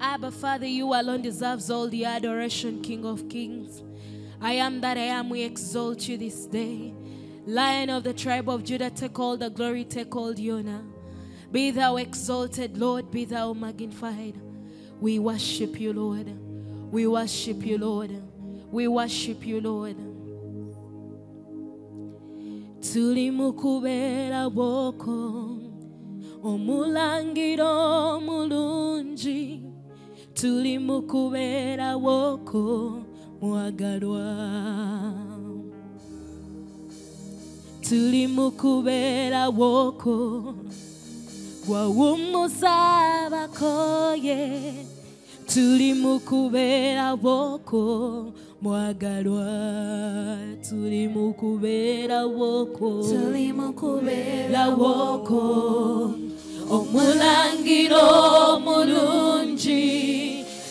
Abba, Father, you alone deserves all the adoration, King of Kings. I am that I am, we exalt you this day. Lion of the tribe of Judah, take all the glory, take all the honor. Be thou exalted, Lord, be thou magnified. We worship you, Lord. We worship you, Lord. We worship you, Lord. tuli mu kubeera omulangiro omulungi tuli mu kubeera bwoko mwagalwa. Tuli mu kubeera bwoko gwawummuza abakoye tuli mu kubeera bwoko mwagalwa. Tuli mu kubeera bwoko tuli mu kubeera la woko omulangiro omulungi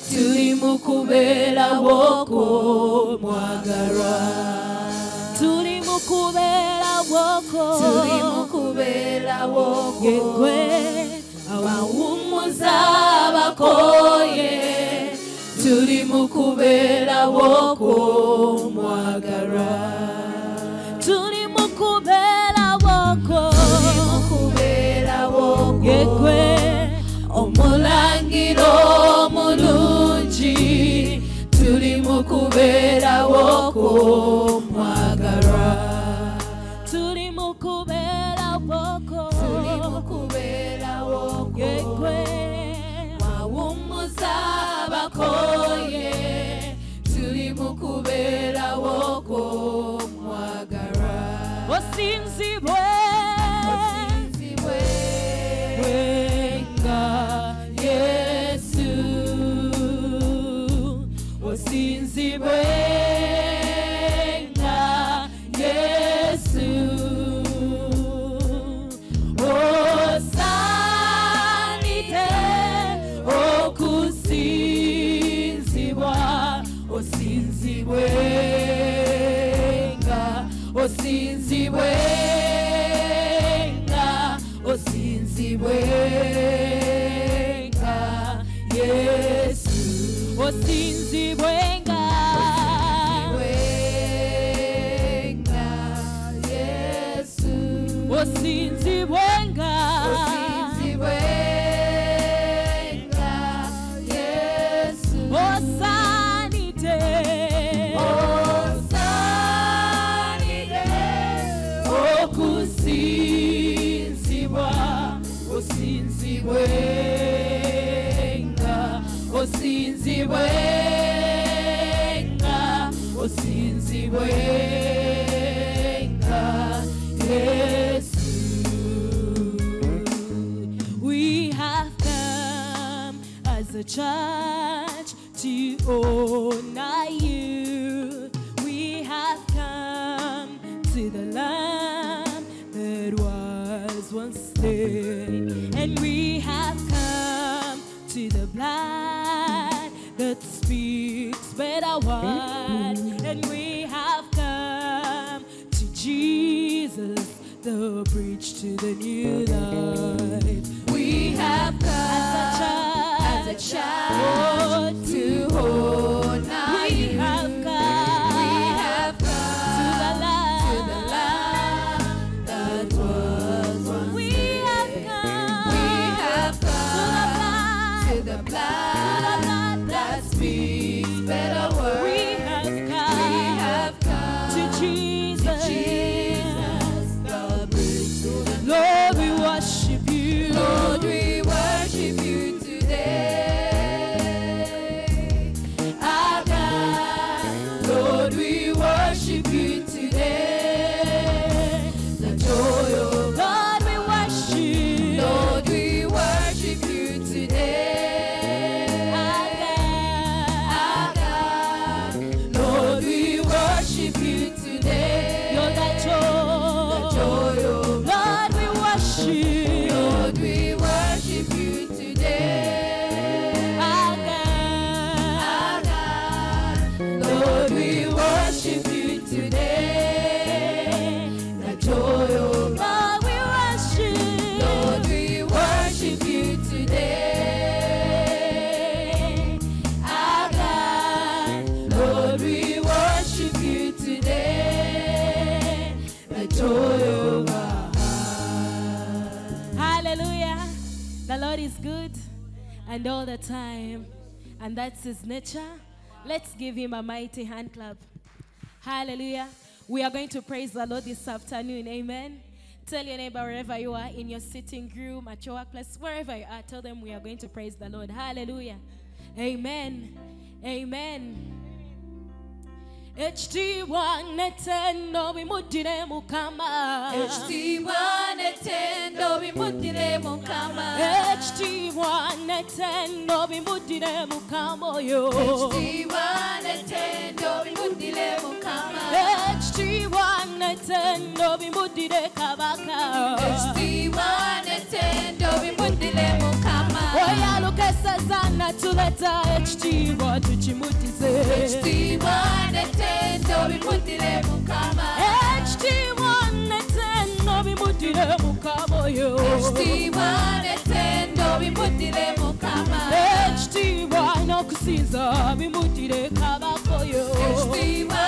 tuli mu kubeera woko mwagalwa tuli mu kubeera woko tuli mu kubeera woko yegwe. Awawummuza abakoye tuli mu kubeera mwagalwa kubeera woko to the new Lord is good and all the time. And that's his nature. Let's give him a mighty hand clap. Hallelujah. We are going to praise the Lord this afternoon. Amen. Tell your neighbor wherever you are, in your sitting room, at your workplace, wherever you are, tell them we are going to praise the Lord. Hallelujah. Amen. Amen ekitiibwa netendo bimuddire mukama. Ekitiibwa netendo bimuddire mukama. Ekitiibwa netendo bimuddire mukama oyo ekitiibwa netendo bimuddire mukama. Ekitiibwa netendo bimuddire kabaka. Ekitiibwa netendo twesazana tuleta ekitiibwa tukimutize ekitiibwa netendo bimutire mukama. Ekitiibwa netendo bimutire mukaboyo ekitiibwa netendo bimutire mukama. Ekitiibwa n'okusinza bimutire kabakoyo. Ekitiibwa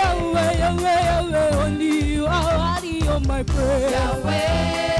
Yahweh, Yahweh, Yahweh, only you are worthy of my praise. Yahweh.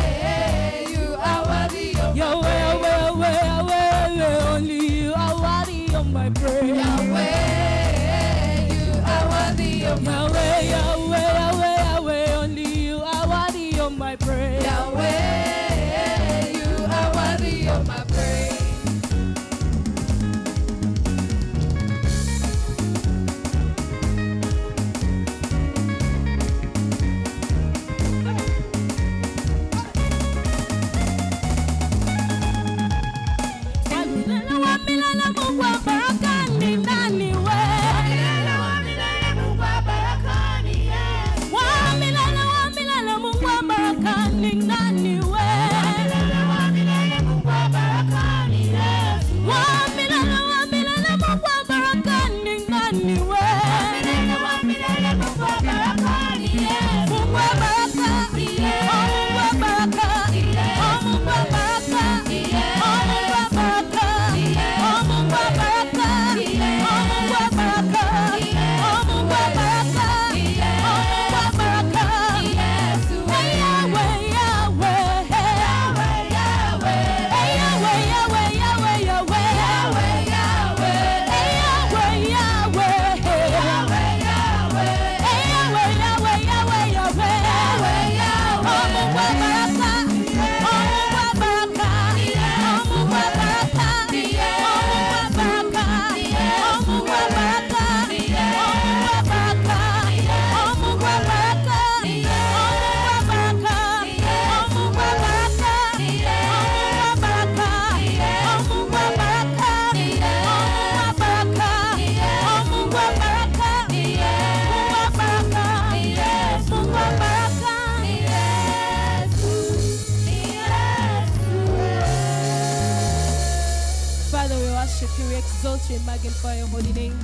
Magnify your holy name.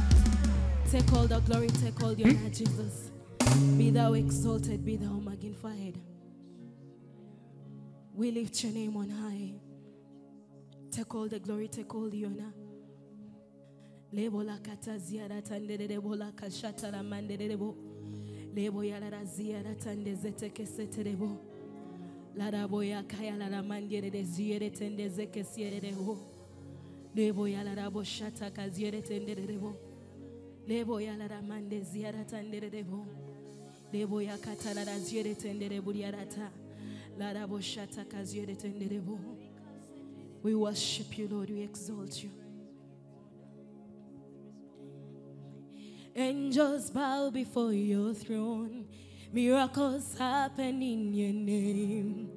Take all the glory, take all the hmm? honor, Jesus. Be thou exalted, be thou magnified. We lift your name on high. Take all the glory, take all the honor. Lebo la kata ziara tande de bo la kashata la mande de bo. Lebo ya la la ziara tande zete kesete de bo. La da bo ya kaya la la mande de ziere tende zeke shata ka ziere tende de. Lebo ya la da mande ziara shata ka ziere tende. We worship you, Lord. We exalt you. Angels bow before your throne. Miracles happen in your name.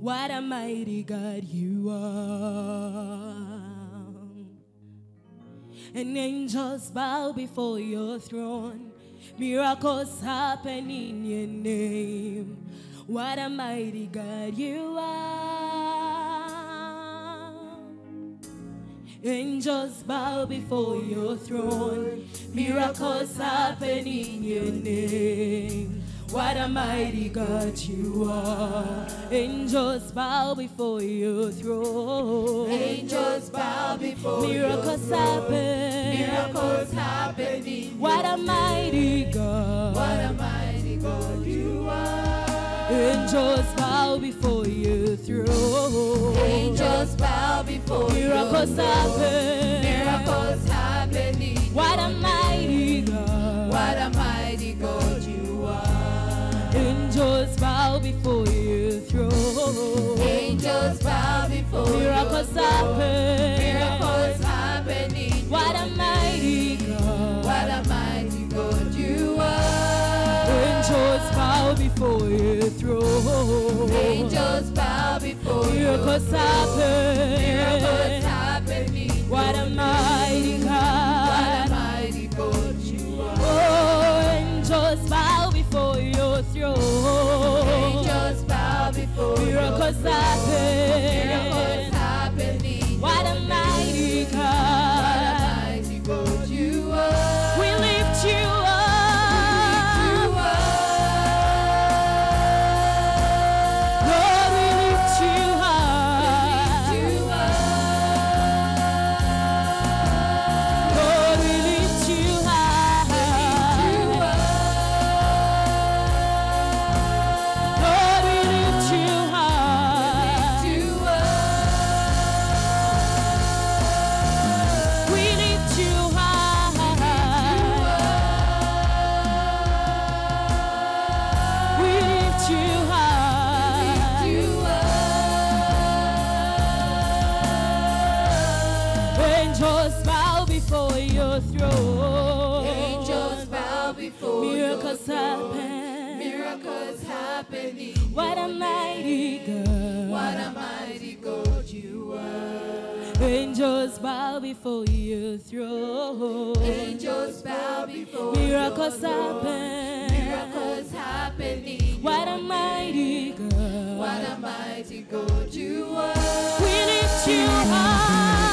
What a mighty God you are. And angels bow before your throne. Miracles happen in your name. What a mighty God you are. Angels bow before your throne. Miracles happen in your name. What a mighty God you are. Angels bow before your throne. Angels bow before Miracles your throne. happen. Miracles happen What a mighty God. What a mighty God you are. Angels bow before your throne. Angels bow before Miracles your throne. happen. Miracles happen What a mighty before your throne. Angels bow before Miracles your throne. happen. Miracles happen in What a mighty. God. What a mighty God you are. Angels bow before your throne. Angels bow before Miracles your throne. Miracles happen. happen in What a mighty Miracles your What a mighty. God. What a mighty God you are. Angels bow before your throne. Angels bow before Miracles your throne. happen. Miracles happen in What a mighty God. What a mighty God you are. We lift you high.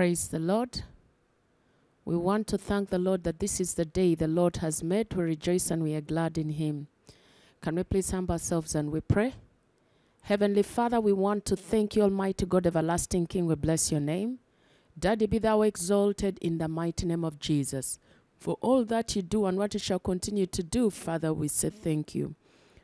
Praise the Lord. We want to thank the Lord that this is the day the Lord has made. We rejoice and we are glad in Him. Can we please humble ourselves and we pray? Heavenly Father, we want to thank you, Almighty God, everlasting King. We bless your name. Daddy, be thou exalted in the mighty name of Jesus. For all that you do and what you shall continue to do, Father, we say thank you.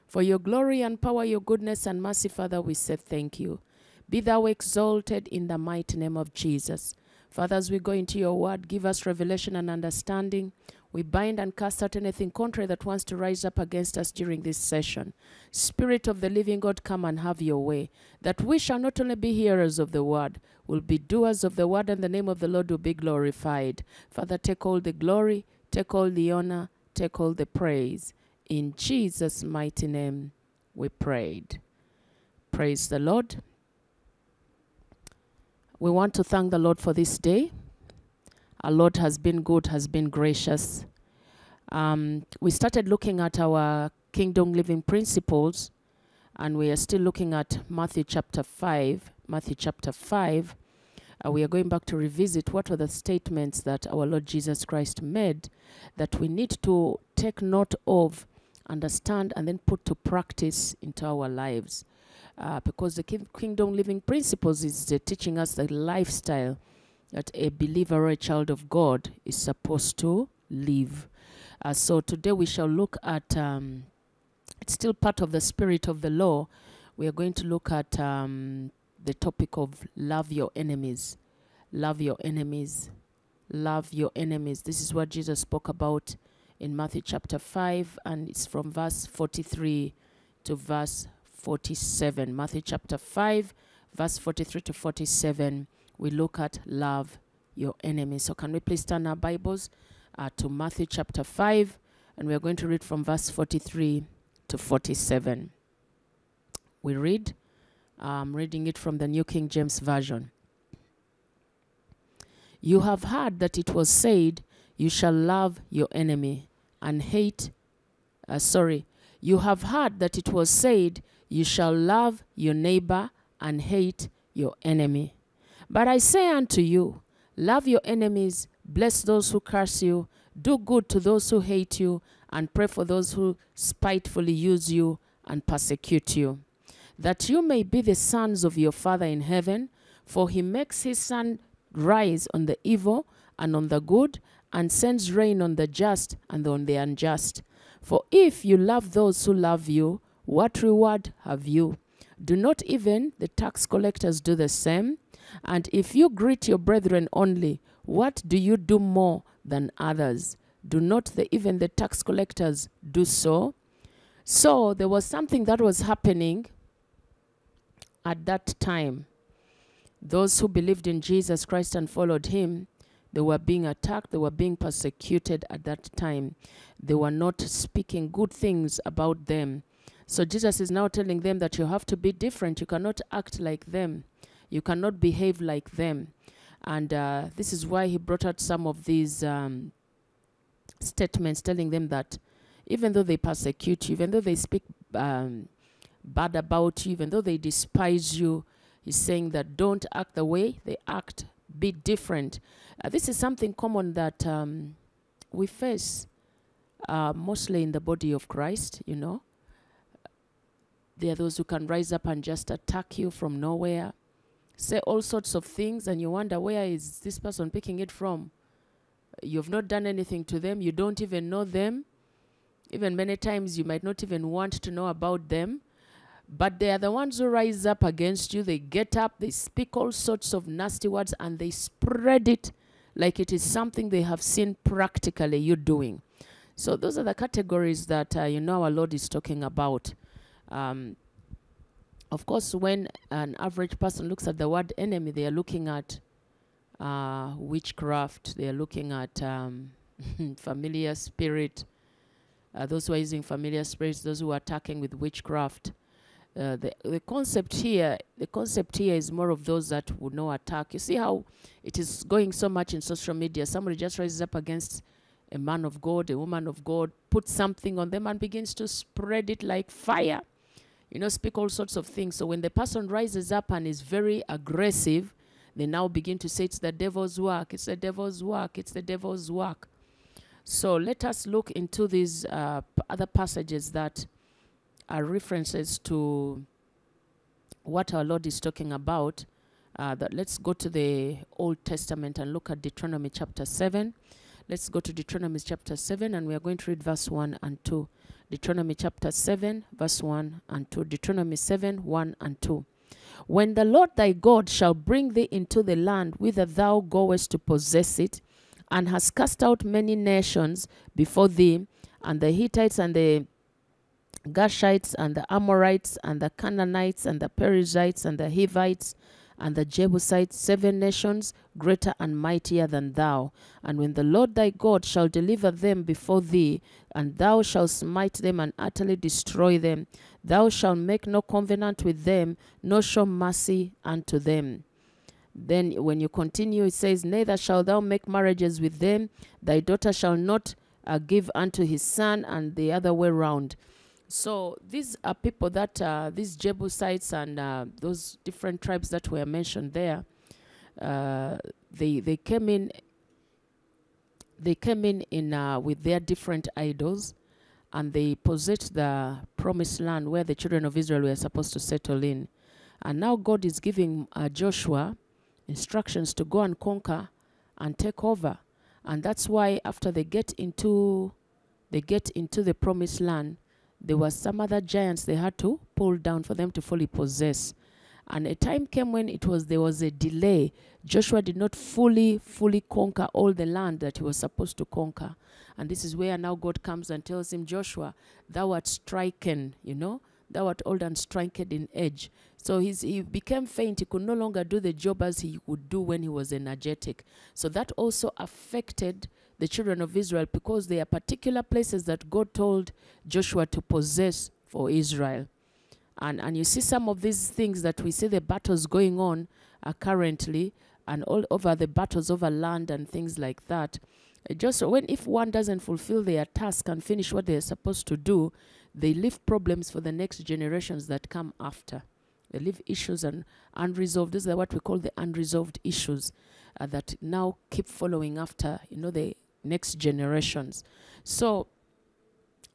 For your glory and power, your goodness and mercy, Father, we say thank you. Be thou exalted in the mighty name of Jesus. Father, as we go into your word, give us revelation and understanding. We bind and cast out anything contrary that wants to rise up against us during this session. Spirit of the living God, come and have your way. That we shall not only be hearers of the word, will be doers of the word, and the name of the Lord will be glorified. Father, take all the glory, take all the honor, take all the praise. In Jesus' mighty name, we prayed. Praise the Lord. We want to thank the Lord for this day. Our Lord has been good, has been gracious. Um, we started looking at our kingdom living principles, and we are still looking at Matthew chapter 5. Matthew chapter 5. Uh, we are going back to revisit what were the statements that our Lord Jesus Christ made that we need to take note of, understand, and then put to practice into our lives. Uh, because the king- kingdom living principles is uh, teaching us the lifestyle that a believer or a child of God is supposed to live. Uh, so today we shall look at, um, it's still part of the spirit of the law. We are going to look at um, the topic of love your enemies. Love your enemies. Love your enemies. This is what Jesus spoke about in Matthew chapter 5, and it's from verse 43 to verse 47. Matthew chapter 5, verse 43 to 47. We look at love your enemies. So, can we please turn our Bibles uh, to Matthew chapter 5, and we are going to read from verse 43 to 47. We read, I'm reading it from the New King James Version. You have heard that it was said, You shall love your enemy and hate. Uh, sorry, you have heard that it was said, You shall love your neighbor and hate your enemy. But I say unto you, Love your enemies, bless those who curse you, do good to those who hate you, and pray for those who spitefully use you and persecute you, that you may be the sons of your Father in heaven, for he makes his sun rise on the evil and on the good, and sends rain on the just and on the unjust. For if you love those who love you, what reward have you? Do not even the tax collectors do the same? And if you greet your brethren only, what do you do more than others? Do not the, even the tax collectors do so? So there was something that was happening at that time. Those who believed in Jesus Christ and followed him, they were being attacked, they were being persecuted at that time. They were not speaking good things about them. So Jesus is now telling them that you have to be different. You cannot act like them. You cannot behave like them. And uh, this is why he brought out some of these um, statements telling them that even though they persecute you, even though they speak um, bad about you, even though they despise you, he's saying that don't act the way they act, be different. Uh, this is something common that um, we face uh, mostly in the body of Christ, you know. There are those who can rise up and just attack you from nowhere, say all sorts of things, and you wonder where is this person picking it from? You've not done anything to them, you don't even know them. Even many times you might not even want to know about them. But they are the ones who rise up against you. They get up, they speak all sorts of nasty words, and they spread it like it is something they have seen practically you doing. So those are the categories that uh, you know our Lord is talking about. Um, of course, when an average person looks at the word enemy, they are looking at uh, witchcraft. They are looking at um, familiar spirit. Uh, those who are using familiar spirits, those who are attacking with witchcraft. Uh, the, the concept here, the concept here is more of those that would know attack. You see how it is going so much in social media. Somebody just rises up against a man of God, a woman of God, puts something on them and begins to spread it like fire. You know, speak all sorts of things. So when the person rises up and is very aggressive, they now begin to say it's the devil's work, it's the devil's work, it's the devil's work. So let us look into these uh, other passages that are references to what our Lord is talking about. Uh, that let's go to the Old Testament and look at Deuteronomy chapter 7. Let's go to Deuteronomy chapter 7 and we are going to read verse 1 and 2. Deuteronomy chapter 7, verse 1 and 2. Deuteronomy 7, 1 and 2. When the Lord thy God shall bring thee into the land whither thou goest to possess it, and has cast out many nations before thee, and the Hittites and the Girgashites and the Amorites and the Canaanites and the Perizzites and the Hivites and the Jebusites, seven nations greater and mightier than thou. And when the Lord thy God shall deliver them before thee, and thou shalt smite them and utterly destroy them, thou shalt make no covenant with them, nor show mercy unto them. Then when you continue, it says, Neither shalt thou make marriages with them, thy daughter shall not uh, give unto his son, and the other way round. So these are people that uh, these Jebusites and uh, those different tribes that were mentioned there. Uh, they they came in. They came in in uh, with their different idols, and they possessed the promised land where the children of Israel were supposed to settle in. And now God is giving uh, Joshua instructions to go and conquer and take over. And that's why after they get into they get into the promised land, there were some other giants they had to pull down for them to fully possess. And a time came when it was there was a delay. Joshua did not fully, fully conquer all the land that he was supposed to conquer. And this is where now God comes and tells him, Joshua, thou art stricken, you know, thou art old and stricken in age. So he's, he became faint. He could no longer do the job as he would do when he was energetic. So that also affected the children of Israel because they are particular places that God told Joshua to possess for Israel. And, and you see some of these things that we see the battles going on uh, currently and all over the battles over land and things like that. Uh, just when if one doesn't fulfill their task and finish what they're supposed to do, they leave problems for the next generations that come after. They leave issues and unresolved. These are what we call the unresolved issues uh, that now keep following after, you know, the next generations. So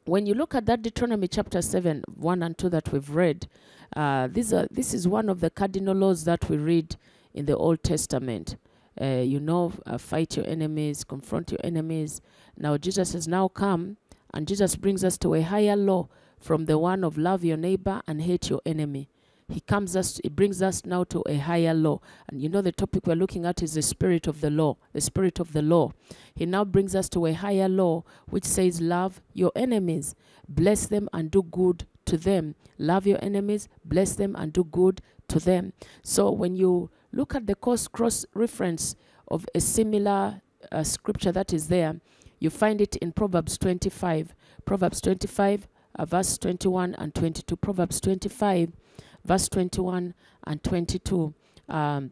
when you look at that Deuteronomy chapter 7, 1 and 2 that we've read, uh, these are, this is one of the cardinal laws that we read in the Old Testament. Uh, you know, uh, fight your enemies, confront your enemies. Now, Jesus has now come, and Jesus brings us to a higher law from the one of love your neighbor and hate your enemy he comes us he brings us now to a higher law. And you know the topic we're looking at is the spirit of the law the spirit of the law. He now brings us to a higher law which says love your enemies bless them and do good to them. Love your enemies bless them and do good to them. So when you look at the cross cross reference of a similar uh, scripture that is there you find it in proverbs 25 proverbs 25 uh, verse 21 and 22 proverbs 25 verse 21 and 22. Um,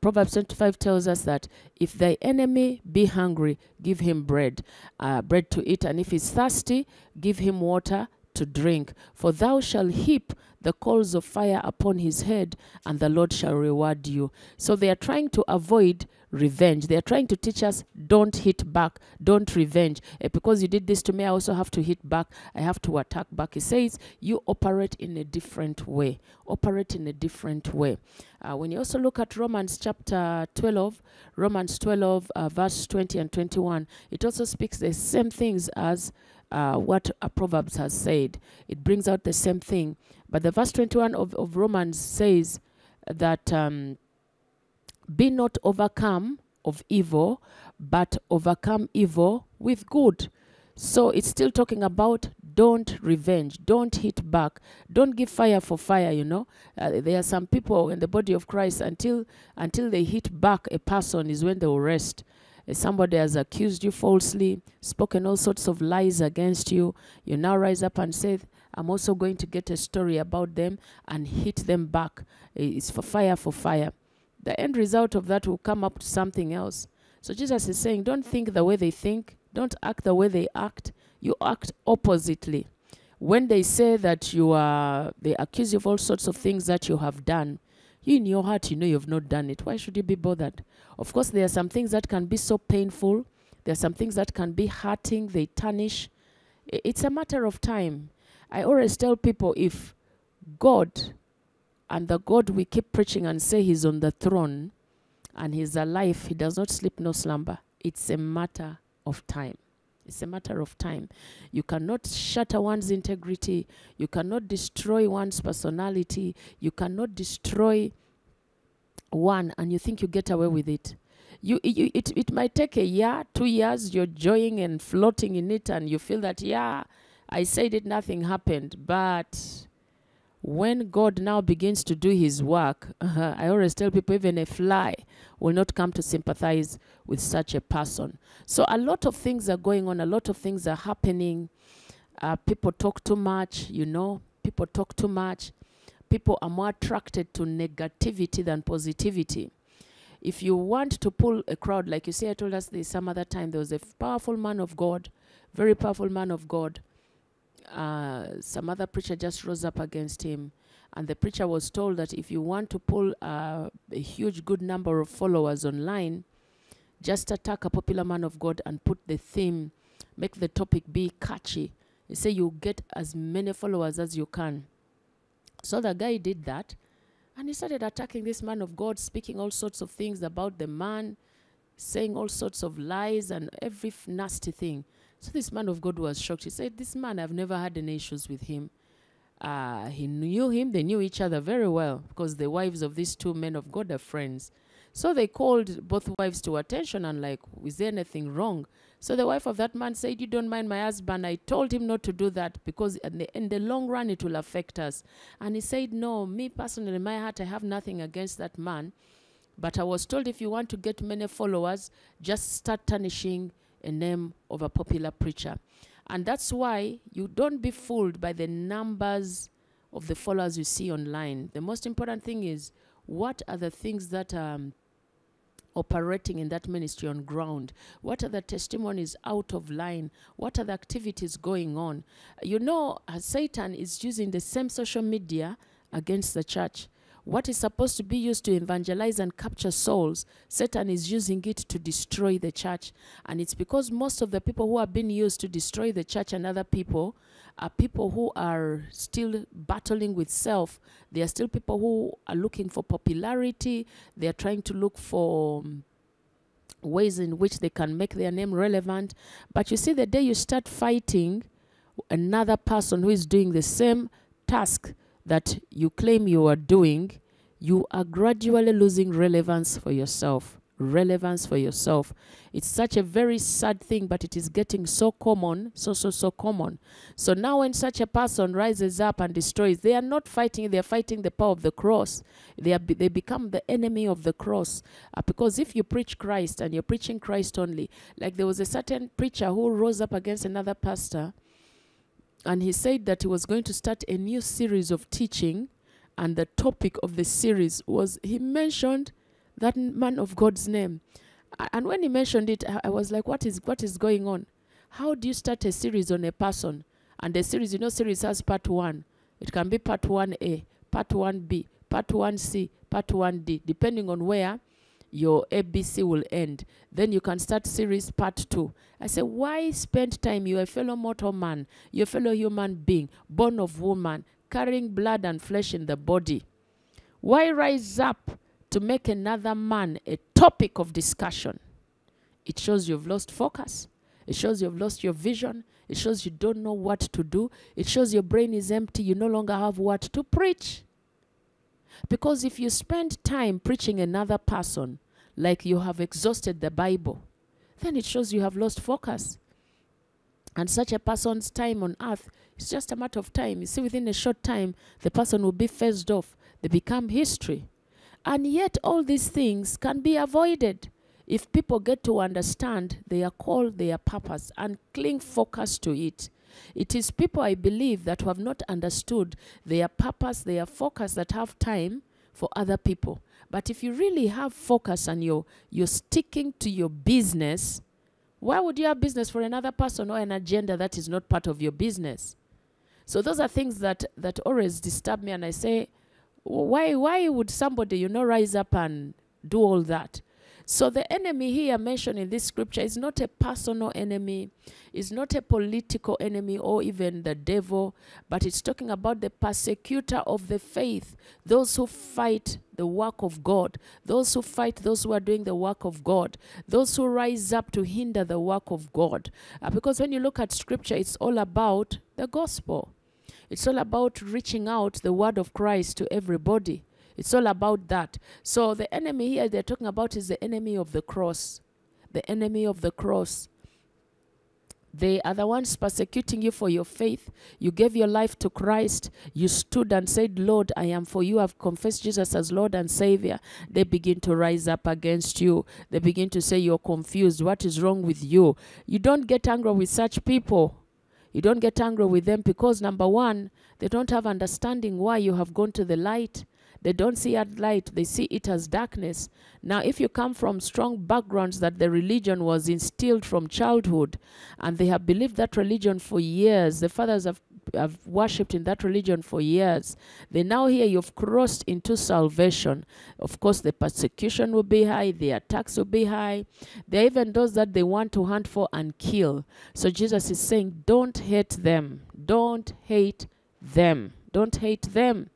Proverbs 25 tells us that if thy enemy be hungry, give him bread, uh, bread to eat, and if he's thirsty, give him water to drink. For thou shalt heap the coals of fire upon his head, and the Lord shall reward you. So they are trying to avoid revenge. They are trying to teach us don't hit back, don't revenge. Uh, because you did this to me, I also have to hit back, I have to attack back. He says you operate in a different way. Operate in a different way. Uh, when you also look at Romans chapter 12, Romans 12, uh, verse 20 and 21, it also speaks the same things as uh, what Proverbs has said. It brings out the same thing. But the verse 21 of, of Romans says that um, be not overcome of evil, but overcome evil with good. So it's still talking about don't revenge, don't hit back, don't give fire for fire. You know, uh, there are some people in the body of Christ until until they hit back a person is when they will rest. Somebody has accused you falsely, spoken all sorts of lies against you. You now rise up and say, I'm also going to get a story about them and hit them back. It's for fire for fire the end result of that will come up to something else. So Jesus is saying, don't think the way they think, don't act the way they act. You act oppositely. When they say that you are, they accuse you of all sorts of things that you have done, you in your heart, you know you've not done it. Why should you be bothered? Of course, there are some things that can be so painful. There are some things that can be hurting. They tarnish. It's a matter of time. I always tell people if God and the God we keep preaching and say he's on the throne and he's alive, he does not sleep no slumber. It's a matter of time. It's a matter of time. You cannot shatter one's integrity. You cannot destroy one's personality. You cannot destroy one and you think you get away with it. You, you, it, it might take a year, two years, you're joying and floating in it, and you feel that, yeah, I said it, nothing happened. But when God now begins to do his work, uh, I always tell people even a fly will not come to sympathize with such a person. So a lot of things are going on, a lot of things are happening. Uh, people talk too much, you know, people talk too much. People are more attracted to negativity than positivity. if you want to pull a crowd, like you see, I told us this some other time, there was a powerful man of God, very powerful man of God. Uh, some other preacher just rose up against him. And the preacher was told that if you want to pull uh, a huge, good number of followers online, just attack a popular man of God and put the theme, make the topic be catchy. They say you get as many followers as you can. So the guy did that and he started attacking this man of God, speaking all sorts of things about the man, saying all sorts of lies and every nasty thing. So this man of God was shocked. He said, This man, I've never had any issues with him. Uh, he knew him, they knew each other very well because the wives of these two men of God are friends. So they called both wives to attention and, like, is there anything wrong? So the wife of that man said, You don't mind my husband. I told him not to do that because in the, in the long run it will affect us. And he said, No, me personally, in my heart, I have nothing against that man. But I was told if you want to get many followers, just start tarnishing a name of a popular preacher. And that's why you don't be fooled by the numbers of the followers you see online. The most important thing is what are the things that are um, operating in that ministry on ground? What are the testimonies out of line? What are the activities going on? You know, uh, Satan is using the same social media against the church. What is supposed to be used to evangelize and capture souls, Satan is using it to destroy the church. And it's because most of the people who are being used to destroy the church and other people are people who are still battling with self. They are still people who are looking for popularity. They are trying to look for um, ways in which they can make their name relevant. But you see, the day you start fighting another person who is doing the same task that you claim you are doing, you are gradually losing relevance for yourself. Relevance for yourself. It's such a very sad thing, but it is getting so common, so, so, so common. So now, when such a person rises up and destroys, they are not fighting, they are fighting the power of the cross. They, are, be- they become the enemy of the cross. Uh, because if you preach Christ and you're preaching Christ only, like there was a certain preacher who rose up against another pastor and he said that he was going to start a new series of teaching and the topic of the series was he mentioned that man of god's name. And when he mentioned it I, was like what is what is going on? How do you start a series on a person? And the series you know series has part one. It can be part 1a part 1b part 1c part 1d depending on where your abc will end. Then you can start series part two. I say why spend time? You're a fellow mortal man. You're a fellow human being born of woman carrying blood and flesh in the body. Why rise up to make another man a topic of discussion? It shows you've lost focus. It shows you've lost your vision. It shows you don't know what to do. It shows your brain is empty. You no longer have what to preach. Because if you spend time preaching another person like you have exhausted the Bible, then it shows you have lost focus. And such a person's time on earth is just a matter of time. You see, within a short time, the person will be phased off. They become history. And yet, all these things can be avoided if people get to understand their call, their purpose, and cling focus to it. It is people, I believe, that have not understood their purpose, their focus, that have time for other people. But if you really have focus and you're, you're sticking to your business, why would you have business for another person or an agenda that is not part of your business? So those are things that, that always disturb me, and I say, why, why would somebody, you know, rise up and do all that? So the enemy here mentioned in this scripture is not a personal enemy, is not a political enemy or even the devil, but it's talking about the persecutor of the faith, those who fight the work of God, those who fight those who are doing the work of God, those who rise up to hinder the work of God. Uh, because when you look at scripture, it's all about the gospel. It's all about reaching out the word of Christ to everybody. It's all about that. So the enemy here they're talking about is the enemy of the cross. The enemy of the cross. They are the ones persecuting you for your faith. You gave your life to Christ. You stood and said, Lord, I am for you. I've confessed Jesus as Lord and Savior. They begin to rise up against you. They begin to say, You're confused. What is wrong with you? You don't get angry with such people. You don't get angry with them because, number one, they don't have understanding why you have gone to the light. They don't see it light, they see it as darkness. Now, if you come from strong backgrounds that the religion was instilled from childhood and they have believed that religion for years, the fathers have have worshipped in that religion for years. They now hear you've crossed into salvation. Of course, the persecution will be high, the attacks will be high. There are even those that they want to hunt for and kill. So Jesus is saying, don't hate them. Don't hate them. Don't hate them.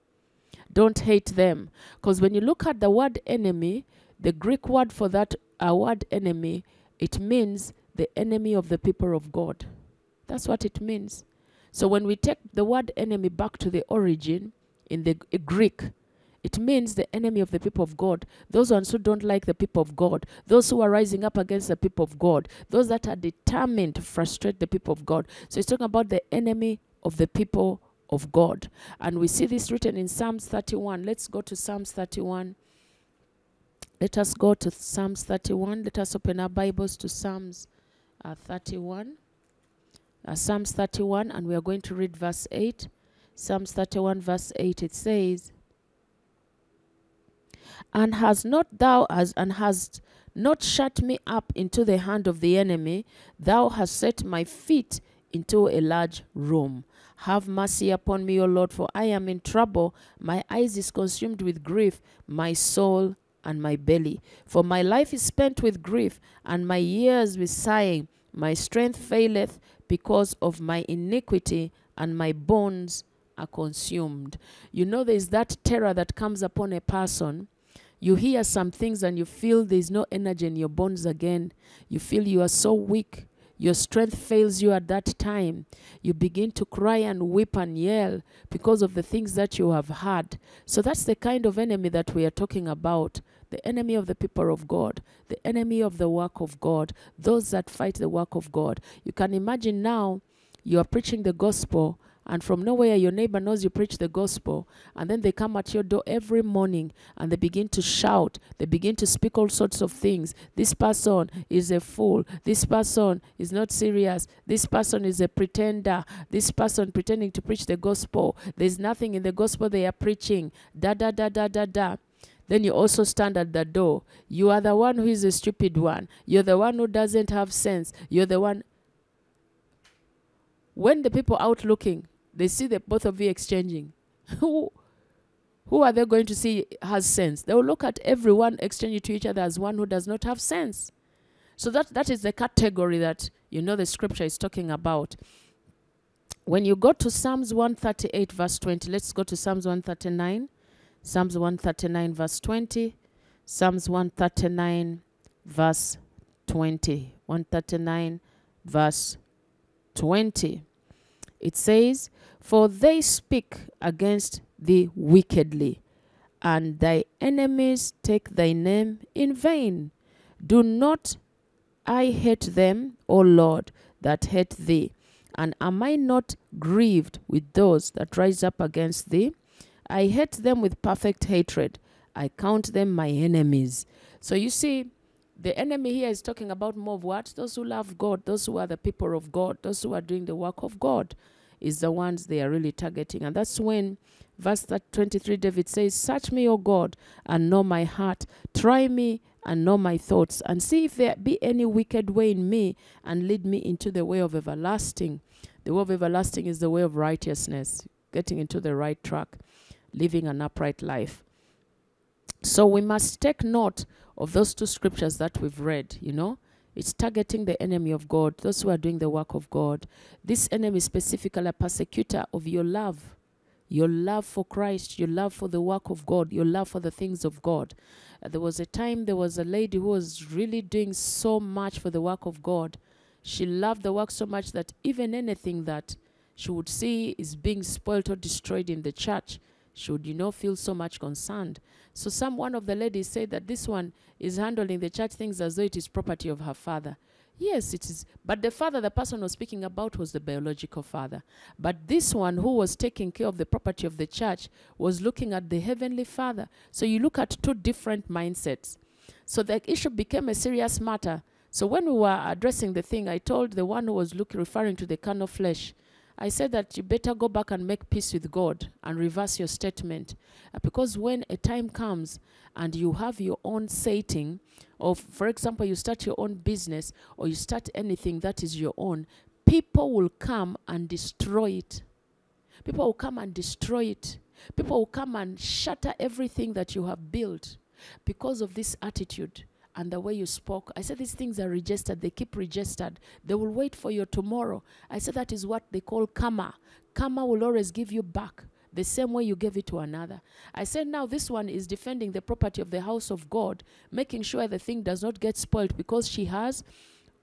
Don't hate them. Because when you look at the word enemy, the Greek word for that uh, word enemy, it means the enemy of the people of God. That's what it means. So when we take the word enemy back to the origin in the G- Greek, it means the enemy of the people of God. Those ones who don't like the people of God. Those who are rising up against the people of God. Those that are determined to frustrate the people of God. So it's talking about the enemy of the people of God. And we see this written in Psalms 31. Let's go to Psalms 31. Let us go to Psalms 31. Let us open our Bibles to Psalms uh, 31 uh, Psalms 31, and we are going to read verse 8. Psalms 31, verse 8, it says, And has not thou as and hast not shut me up into the hand of the enemy, thou hast set my feet into a large room. Have mercy upon me, O Lord, for I am in trouble. My eyes is consumed with grief, my soul and my belly. For my life is spent with grief, and my years with sighing. My strength faileth because of my iniquity, and my bones are consumed. You know, there's that terror that comes upon a person. You hear some things and you feel there's no energy in your bones again. You feel you are so weak. Your strength fails you at that time. You begin to cry and weep and yell because of the things that you have had. So that's the kind of enemy that we are talking about the enemy of the people of God, the enemy of the work of God, those that fight the work of God. You can imagine now you are preaching the gospel and from nowhere your neighbor knows you preach the gospel. And then they come at your door every morning and they begin to shout. They begin to speak all sorts of things. This person is a fool. This person is not serious. This person is a pretender. This person pretending to preach the gospel. There's nothing in the gospel they are preaching. Da da da da da da. Then you also stand at the door. You are the one who is a stupid one. You're the one who doesn't have sense. You're the one. When the people out looking, they see the both of you exchanging. who, who are they going to see has sense? They will look at everyone exchanging to each other as one who does not have sense. So that, that is the category that you know the scripture is talking about. When you go to Psalms 138, verse 20, let's go to Psalms 139. Psalms 139, verse 20. Psalms 139, verse 20. 139, verse 20. It says, For they speak against thee wickedly, and thy enemies take thy name in vain. Do not I hate them, O Lord, that hate thee? And am I not grieved with those that rise up against thee? I hate them with perfect hatred. I count them my enemies. So you see, the enemy here is talking about more of what? Those who love God, those who are the people of God, those who are doing the work of God, is the ones they are really targeting. And that's when verse 23 David says, Search me, O God, and know my heart. Try me and know my thoughts, and see if there be any wicked way in me, and lead me into the way of everlasting. The way of everlasting is the way of righteousness, getting into the right track, living an upright life. So we must take note of those two scriptures that we've read, you know. It's targeting the enemy of God, those who are doing the work of God. This enemy is specifically a persecutor of your love, your love for Christ, your love for the work of God, your love for the things of God. Uh, there was a time there was a lady who was really doing so much for the work of God. She loved the work so much that even anything that she would see is being spoiled or destroyed in the church, she would, you not feel so much concerned. So some one of the ladies said that this one is handling the church things as though it is property of her father. Yes, it is. But the father the person was speaking about was the biological father. But this one who was taking care of the property of the church was looking at the heavenly father. So you look at two different mindsets. So the issue became a serious matter. So when we were addressing the thing, I told the one who was looking, referring to the carnal flesh, I said that you better go back and make peace with God and reverse your statement. Uh, because when a time comes and you have your own setting, of, for example, you start your own business or you start anything that is your own, people will come and destroy it. People will come and destroy it. People will come and shatter everything that you have built because of this attitude and the way you spoke. I said these things are registered, they keep registered. They will wait for your tomorrow. I said that is what they call karma. Karma will always give you back the same way you gave it to another. I said now this one is defending the property of the house of God, making sure the thing does not get spoiled because she has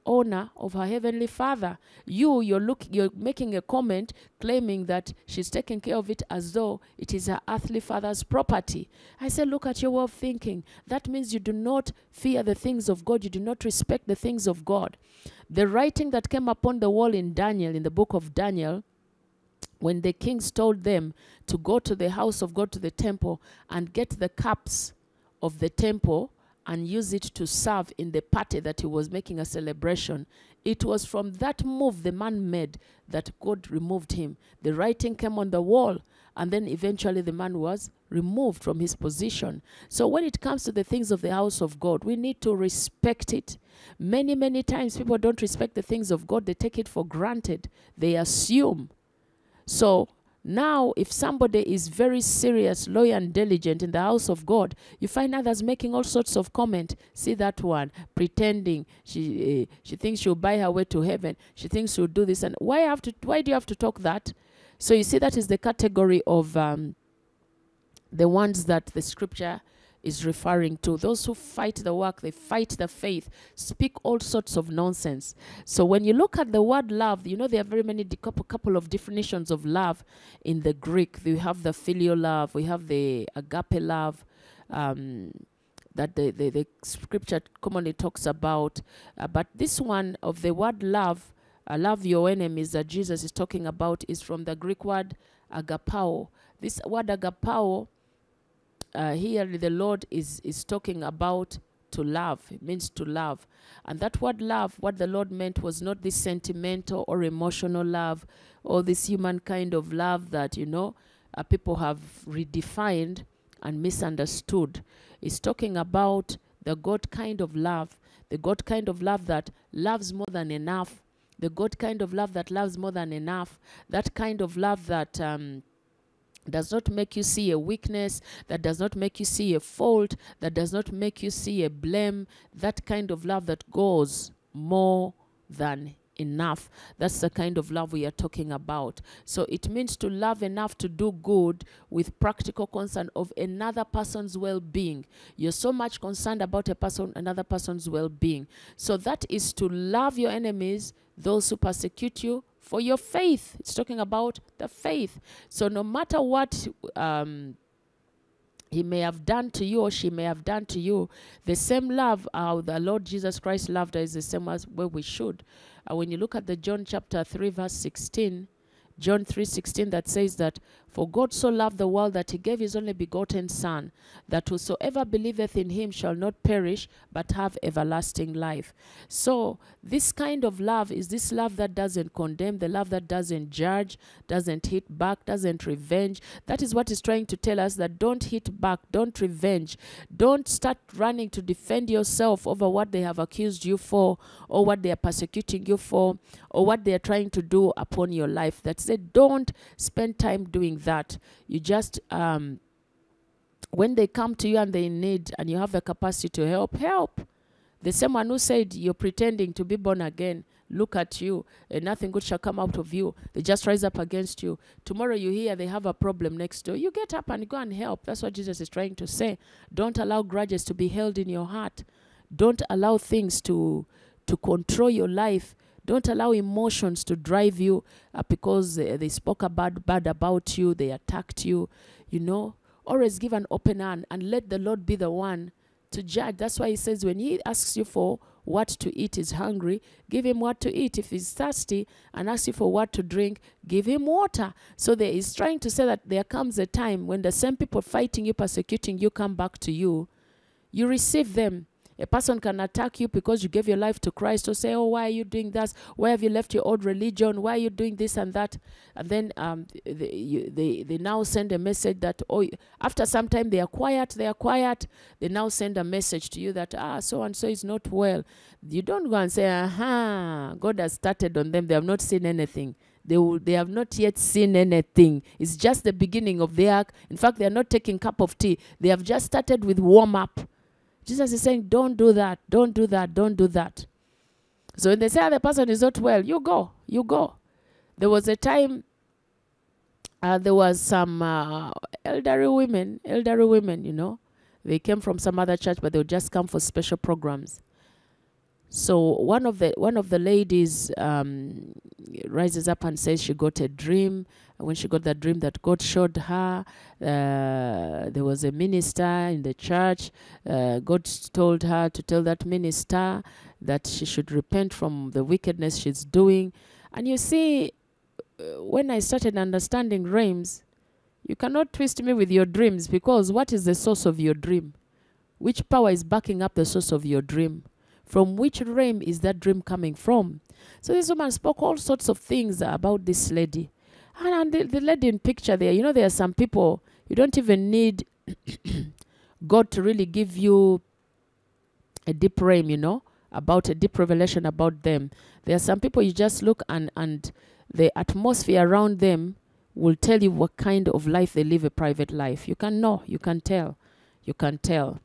honor of her heavenly father. You you're look you're making a comment claiming that she's taking care of it as though it is her earthly father's property. I say, look at your way of thinking. That means you do not fear the things of god. You do not respect the things of god. The writing that came upon the wall in daniel in the book of daniel when the kings told them to go to the house of god to the temple and get the cups of the temple and use it to serve in the party that he was making a celebration. It was from that move the man made that God removed him. The writing came on the wall, and then eventually the man was removed from his position. So when it comes to the things of the house of God, we need to respect it. Many, many times people don't respect the things of God, they take it for granted, they assume. So now, if somebody is very serious, loyal, and diligent in the house of God, you find others making all sorts of comment. See that one pretending she uh, she thinks she'll buy her way to heaven. She thinks she'll do this, and why have to? Why do you have to talk that? So you see, that is the category of um, the ones that the scripture is referring to. Those who fight the work, they fight the faith, speak all sorts of nonsense. So when you look at the word love, you know there are very many couple of definitions of love in the Greek. We have the filial love, we have the agape love. Um, that the, the, the scripture commonly talks about. Uh, but this one of the word love, uh, love your enemies that Jesus is talking about, is from the Greek word agapao. This word agapao uh, here the Lord is, is talking about to love. It means to love. And that word love, what the Lord meant was not this sentimental or emotional love or this human kind of love that, you know, uh, people have redefined and misunderstood. It's talking about the God kind of love, the God kind of love that loves more than enough, the God kind of love that loves more than enough, that kind of love that. Um, does not make you see a weakness, that does not make you see a fault, that does not make you see a blame, that kind of love that goes more than enough. That's the kind of love we are talking about. So it means to love enough to do good with practical concern of another person's well-being. You're so much concerned about a person, another person's well-being. So that is to love your enemies, those who persecute you, for your faith. It's talking about the faith. So no matter what um, he may have done to you or she may have done to you, the same love uh, the Lord Jesus Christ loved us is the same as where we should. Uh, when you look at the John chapter 3 verse 16, John 3:16 that says that for God so loved the world that he gave his only begotten son that whosoever believeth in him shall not perish but have everlasting life. So this kind of love is this love that doesn't condemn, the love that doesn't judge, doesn't hit back, doesn't revenge. That is what is trying to tell us that don't hit back, don't revenge. Don't start running to defend yourself over what they have accused you for or what they are persecuting you for or what they are trying to do upon your life. That said, don't spend time doing that. You just um, when they come to you and they need and you have the capacity to help, help. The same one who said you're pretending to be born again, look at you, and nothing good shall come out of you. They just rise up against you. Tomorrow you hear they have a problem next door. You get up and go and help. That's what Jesus is trying to say. Don't allow grudges to be held in your heart. Don't allow things to to control your life. Don't allow emotions to drive you uh, because uh, they spoke about bad about you, they attacked you. You know, always give an open hand and let the Lord be the one to judge. That's why he says when he asks you for what to eat is hungry, give him what to eat. If he's thirsty and asks you for what to drink, give him water. So there is trying to say that there comes a time when the same people fighting you, persecuting you, come back to you. You receive them. A person can attack you because you gave your life to Christ or say, Oh, why are you doing this? Why have you left your old religion? Why are you doing this and that? And then um, they, you, they, they now send a message that, oh, after some time they are quiet, they are quiet. They now send a message to you that, ah, so and so is not well. You don't go and say, aha, God has started on them. They have not seen anything. They, will, they have not yet seen anything. It's just the beginning of their, act in fact, they are not taking cup of tea. They have just started with warm up. Jesus is saying, don't do that, don't do that, don't do that. So when they say "Ah, the person is not well, you go, you go. There was a time uh, there was some uh, elderly women, elderly women, you know, they came from some other church, but they would just come for special programs. So one of the one of the ladies um, rises up and says she got a dream. When she got that dream, that God showed her uh, there was a minister in the church. Uh, God told her to tell that minister that she should repent from the wickedness she's doing. And you see, uh, when I started understanding dreams, you cannot twist me with your dreams because what is the source of your dream? Which power is backing up the source of your dream? From which realm is that dream coming from? So this woman spoke all sorts of things about this lady. And, and the, the lady in picture there, you know, there are some people, you don't even need God to really give you a deep realm, you know, about a deep revelation about them. There are some people you just look and, and the atmosphere around them will tell you what kind of life they live a private life. You can know, you can tell, you can tell.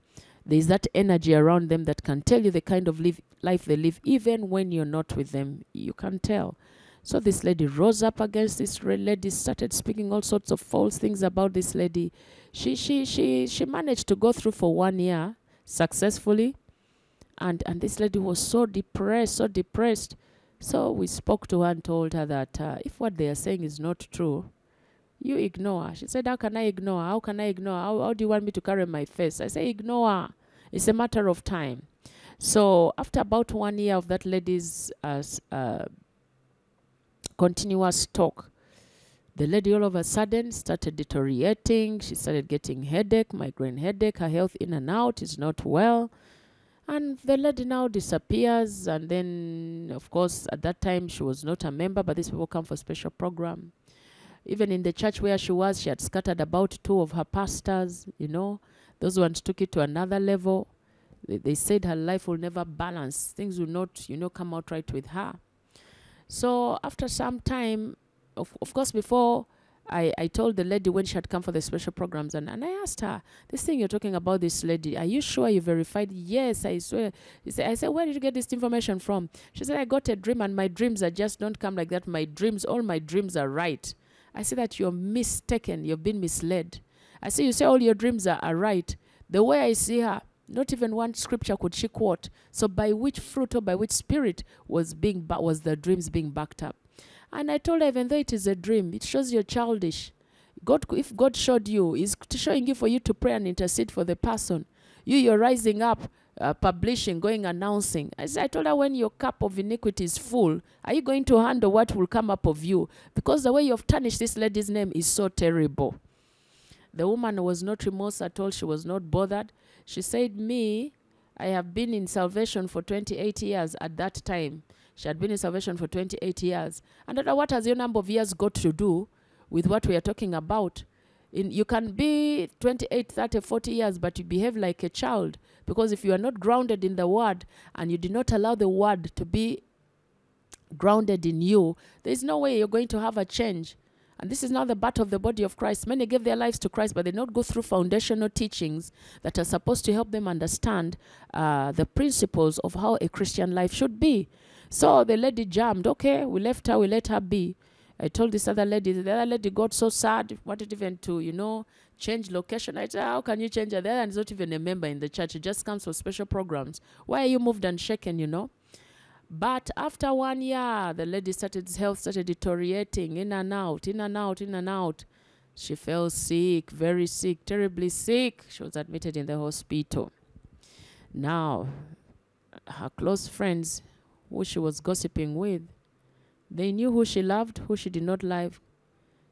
There's that energy around them that can tell you the kind of live, life they live, even when you're not with them. You can tell. So this lady rose up against this lady, started speaking all sorts of false things about this lady. She she she she managed to go through for one year successfully, and and this lady was so depressed, so depressed. So we spoke to her and told her that uh, if what they are saying is not true, you ignore her. She said, How can I ignore her? How can I ignore her? How, how do you want me to carry my face? I say, Ignore her. It's a matter of time. So after about one year of that lady's uh, uh, continuous talk, the lady all of a sudden started deteriorating. She started getting headache, migraine headache. Her health in and out is not well. And the lady now disappears. And then, of course, at that time, she was not a member, but these people come for special program. Even in the church where she was, she had scattered about two of her pastors, you know. Those ones took it to another level. They, they said her life will never balance. Things will not, you know, come out right with her. So after some time, of, of course, before I, I told the lady when she had come for the special programs, and, and I asked her, This thing you're talking about, this lady, are you sure you verified? Yes, I swear. Said, I said, Where did you get this information from? She said, I got a dream, and my dreams are just don't come like that. My dreams, all my dreams are right. I said that you're mistaken, you've been misled. I say, You say all your dreams are, are right. The way I see her, not even one scripture could she quote. So by which fruit or by which spirit was being was the dreams being backed up? And I told her, even though it is a dream, it shows you're childish. God, if God showed you, is showing you for you to pray and intercede for the person. You, you're rising up, uh, publishing, going announcing. As I told her, when your cup of iniquity is full, are you going to handle what will come up of you? Because the way you've tarnished this lady's name is so terrible. The woman was not remorse at all. She was not bothered. She said, Me, I have been in salvation for 28 years at that time. She had been in salvation for 28 years. And what has your number of years got to do with what we are talking about? In, you can be 28, 30, 40 years, but you behave like a child. Because if you are not grounded in the word and you do not allow the word to be grounded in you, there is no way you're going to have a change. And this is now the battle of the body of Christ. Many gave their lives to Christ, but they not go through foundational teachings that are supposed to help them understand uh, the principles of how a Christian life should be. So the lady jammed. Okay, we left her, we let her be. I told this other lady, the other lady got so sad, wanted even to, you know, change location. I said, How can you change her? The other is not even a member in the church. He just comes for special programs. Why are you moved and shaken, you know? But after one year, the lady started health started deteriorating, in and out, in and out, in and out. She fell sick, very sick, terribly sick. She was admitted in the hospital. Now, her close friends, who she was gossiping with, they knew who she loved, who she did not love.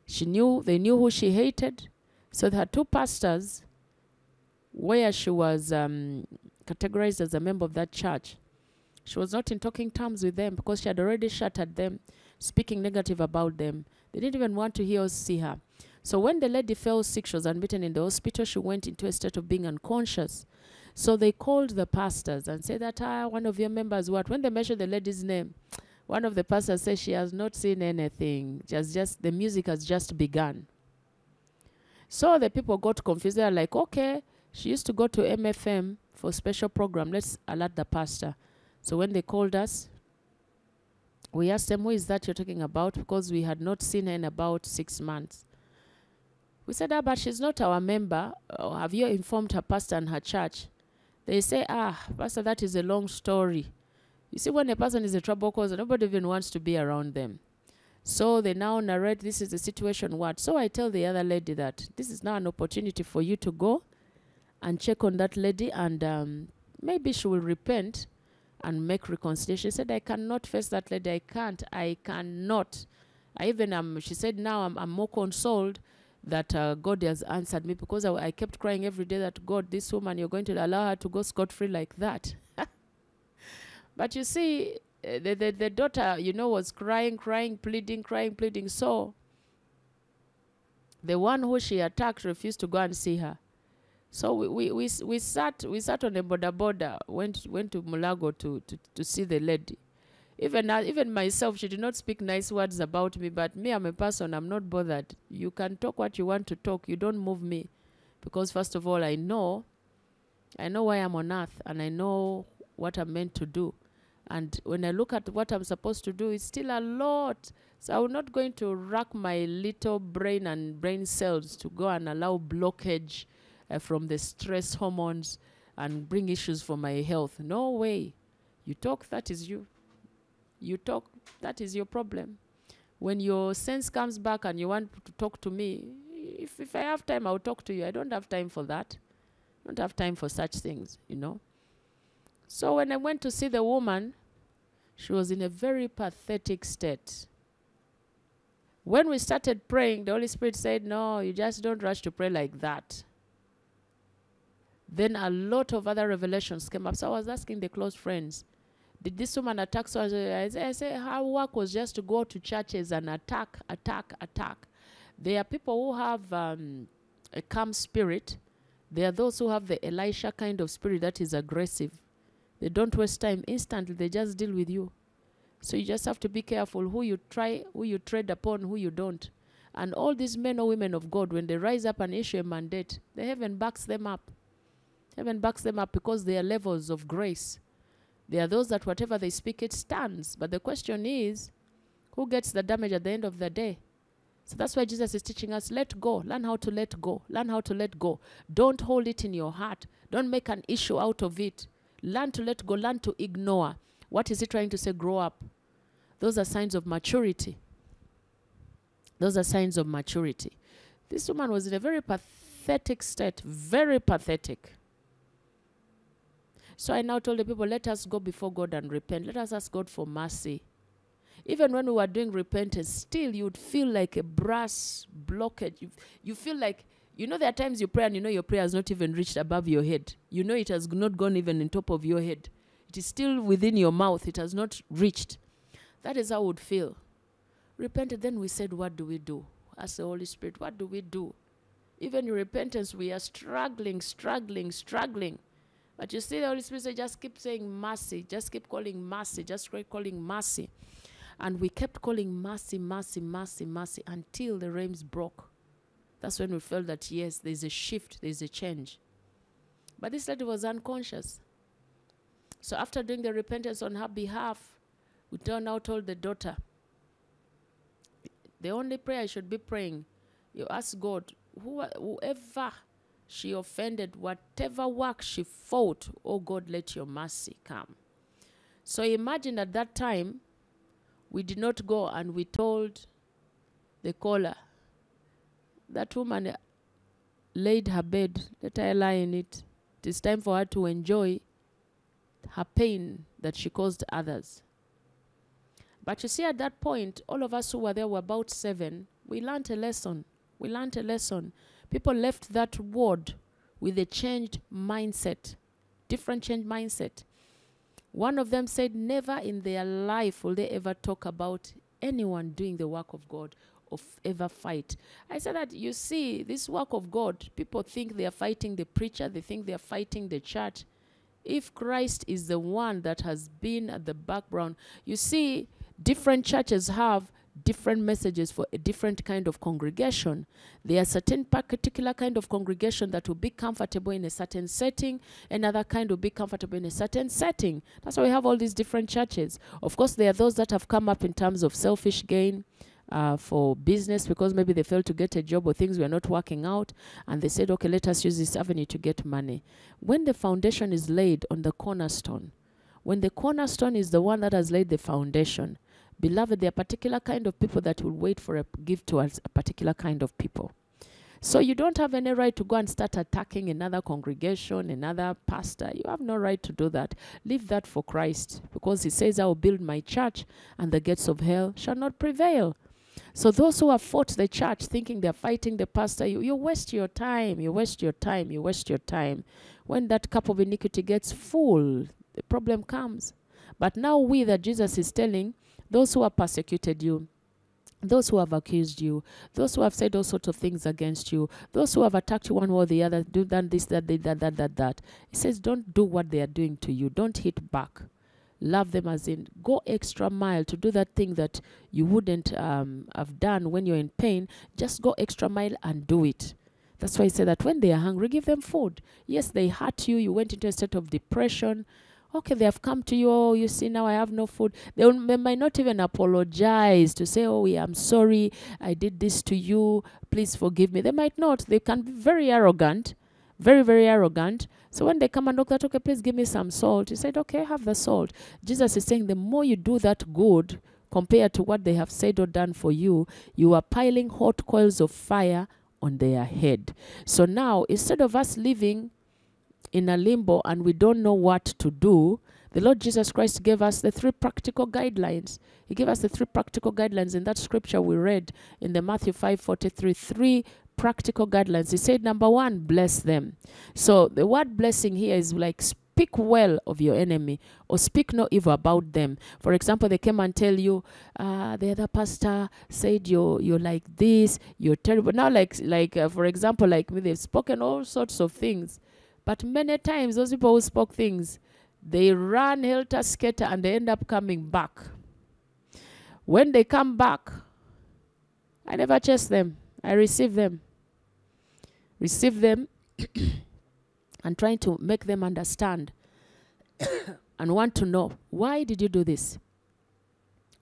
She knew they knew who she hated. So her two pastors, where she was um, categorized as a member of that church. She was not in talking terms with them because she had already shattered them, speaking negative about them. They didn't even want to hear or see her. So when the lady fell sick, she was admitted in the hospital. She went into a state of being unconscious. So they called the pastors and said that ah, one of your members what? When they mentioned the lady's name, one of the pastors said she has not seen anything. Just just the music has just begun. So the people got confused. They're like, okay, she used to go to MFM for special program. Let's alert the pastor. So when they called us, we asked them, who is that you're talking about? Because we had not seen her in about six months. We said, ah, but she's not our member. Uh, have you informed her pastor and her church? They say, ah, pastor, that is a long story. You see, when a person is a trouble cause, nobody even wants to be around them. So they now narrate this is the situation what. So I tell the other lady that this is now an opportunity for you to go and check on that lady and um, maybe she will repent and make reconciliation. She said, I cannot face that lady. I can't. I cannot. I even um, she said now I'm, I'm more consoled that uh, God has answered me because I, I kept crying every day that God, this woman, you're going to allow her to go scot free like that. but you see, uh, the, the, the daughter, you know, was crying, crying, pleading, crying, pleading. So the one who she attacked refused to go and see her. So we, we, we, we sat we sat on the border border, went went to Mulago to, to, to see the lady. Even uh, even myself, she did not speak nice words about me, but me, I'm a person, I'm not bothered. You can talk what you want to talk, you don't move me. Because first of all, I know I know why I'm on earth and I know what I'm meant to do. And when I look at what I'm supposed to do, it's still a lot. So I'm not going to rack my little brain and brain cells to go and allow blockage uh, from the stress hormones and bring issues for my health. No way. You talk, that is you. You talk, that is your problem. When your sense comes back and you want to talk to me, if, if I have time, I'll talk to you. I don't have time for that. I don't have time for such things, you know. So when I went to see the woman, she was in a very pathetic state. When we started praying, the Holy Spirit said, No, you just don't rush to pray like that. Then a lot of other revelations came up. So I was asking the close friends, Did this woman attack so I say, I say her work was just to go to churches and attack, attack, attack. There are people who have um, a calm spirit. There are those who have the Elisha kind of spirit that is aggressive. They don't waste time. Instantly, they just deal with you. So you just have to be careful who you try, who you tread upon, who you don't. And all these men or women of God, when they rise up and issue a mandate, the heaven backs them up. Heaven backs them up because they are levels of grace. They are those that whatever they speak, it stands. But the question is, who gets the damage at the end of the day? So that's why Jesus is teaching us let go. Learn how to let go. Learn how to let go. Don't hold it in your heart. Don't make an issue out of it. Learn to let go. Learn to ignore. What is he trying to say? Grow up. Those are signs of maturity. Those are signs of maturity. This woman was in a very pathetic state, very pathetic. So I now told the people, let us go before God and repent. Let us ask God for mercy. Even when we were doing repentance, still you'd feel like a brass blockage. You, you feel like, you know, there are times you pray and you know your prayer has not even reached above your head. You know it has not gone even in top of your head. It is still within your mouth. It has not reached. That is how I would feel. Repented, then we said, What do we do? Ask the Holy Spirit, what do we do? Even in repentance, we are struggling, struggling, struggling. But you see, the Holy Spirit said, just keep saying mercy, just keep calling mercy, just keep calling mercy. And we kept calling mercy, mercy, mercy, mercy until the realms broke. That's when we felt that, yes, there's a shift, there's a change. But this lady was unconscious. So after doing the repentance on her behalf, we turned now told the daughter, the only prayer I should be praying, you ask God, who, whoever she offended, whatever work she fought, oh God, let your mercy come. So imagine at that time, we did not go and we told the caller, that woman laid her bed, let her lie in it. It is time for her to enjoy her pain that she caused others. But you see, at that point, all of us who were there were about seven. We learned a lesson. We learned a lesson. People left that ward with a changed mindset. different changed mindset. One of them said, Never in their life will they ever talk about anyone doing the work of God or ever fight. I said that you see, this work of God, people think they are fighting the preacher, they think they are fighting the church. If Christ is the one that has been at the background, you see, different churches have different messages for a different kind of congregation. There are certain particular kind of congregation that will be comfortable in a certain setting, another kind will be comfortable in a certain setting. That's why we have all these different churches. Of course, there are those that have come up in terms of selfish gain. Uh, for business because maybe they failed to get a job or things were not working out and they said okay let us use this avenue to get money when the foundation is laid on the cornerstone when the cornerstone is the one that has laid the foundation Beloved, there are particular kind of people that will wait for a gift towards a particular kind of people. So you don't have any right to go and start attacking another congregation, another pastor. You have no right to do that. Leave that for Christ because he says, I will build my church and the gates of hell shall not prevail. So those who have fought the church thinking they're fighting the pastor, you, you waste your time, you waste your time, you waste your time. When that cup of iniquity gets full, the problem comes. But now we that Jesus is telling, those who have persecuted you, those who have accused you, those who have said all sorts of things against you, those who have attacked you one way or the other, do done this, that, that, that, that, that. He says, don't do what they are doing to you. Don't hit back. Love them as in go extra mile to do that thing that you wouldn't um, have done when you're in pain. Just go extra mile and do it. That's why he said that when they are hungry, give them food. Yes, they hurt you. You went into a state of depression okay, they have come to you, oh, you see, now I have no food. They, will, they might not even apologize to say, oh, yeah, I'm sorry, I did this to you, please forgive me. They might not. They can be very arrogant, very, very arrogant. So when they come and look at, okay, please give me some salt, he said, okay, have the salt. Jesus is saying, the more you do that good, compared to what they have said or done for you, you are piling hot coals of fire on their head. So now, instead of us living in a limbo and we don't know what to do, the Lord Jesus Christ gave us the three practical guidelines. He gave us the three practical guidelines in that scripture we read in the Matthew 5:43. Three practical guidelines. He said, number one, bless them. So the word blessing here is like speak well of your enemy or speak no evil about them. For example, they came and tell you, uh, the other pastor said you're you're like this, you're terrible. Now, like like uh, for example, like me, they've spoken all sorts of things but many times, those people who spoke things, they run helter skelter and they end up coming back. When they come back, I never chase them, I receive them. Receive them and trying to make them understand and want to know why did you do this?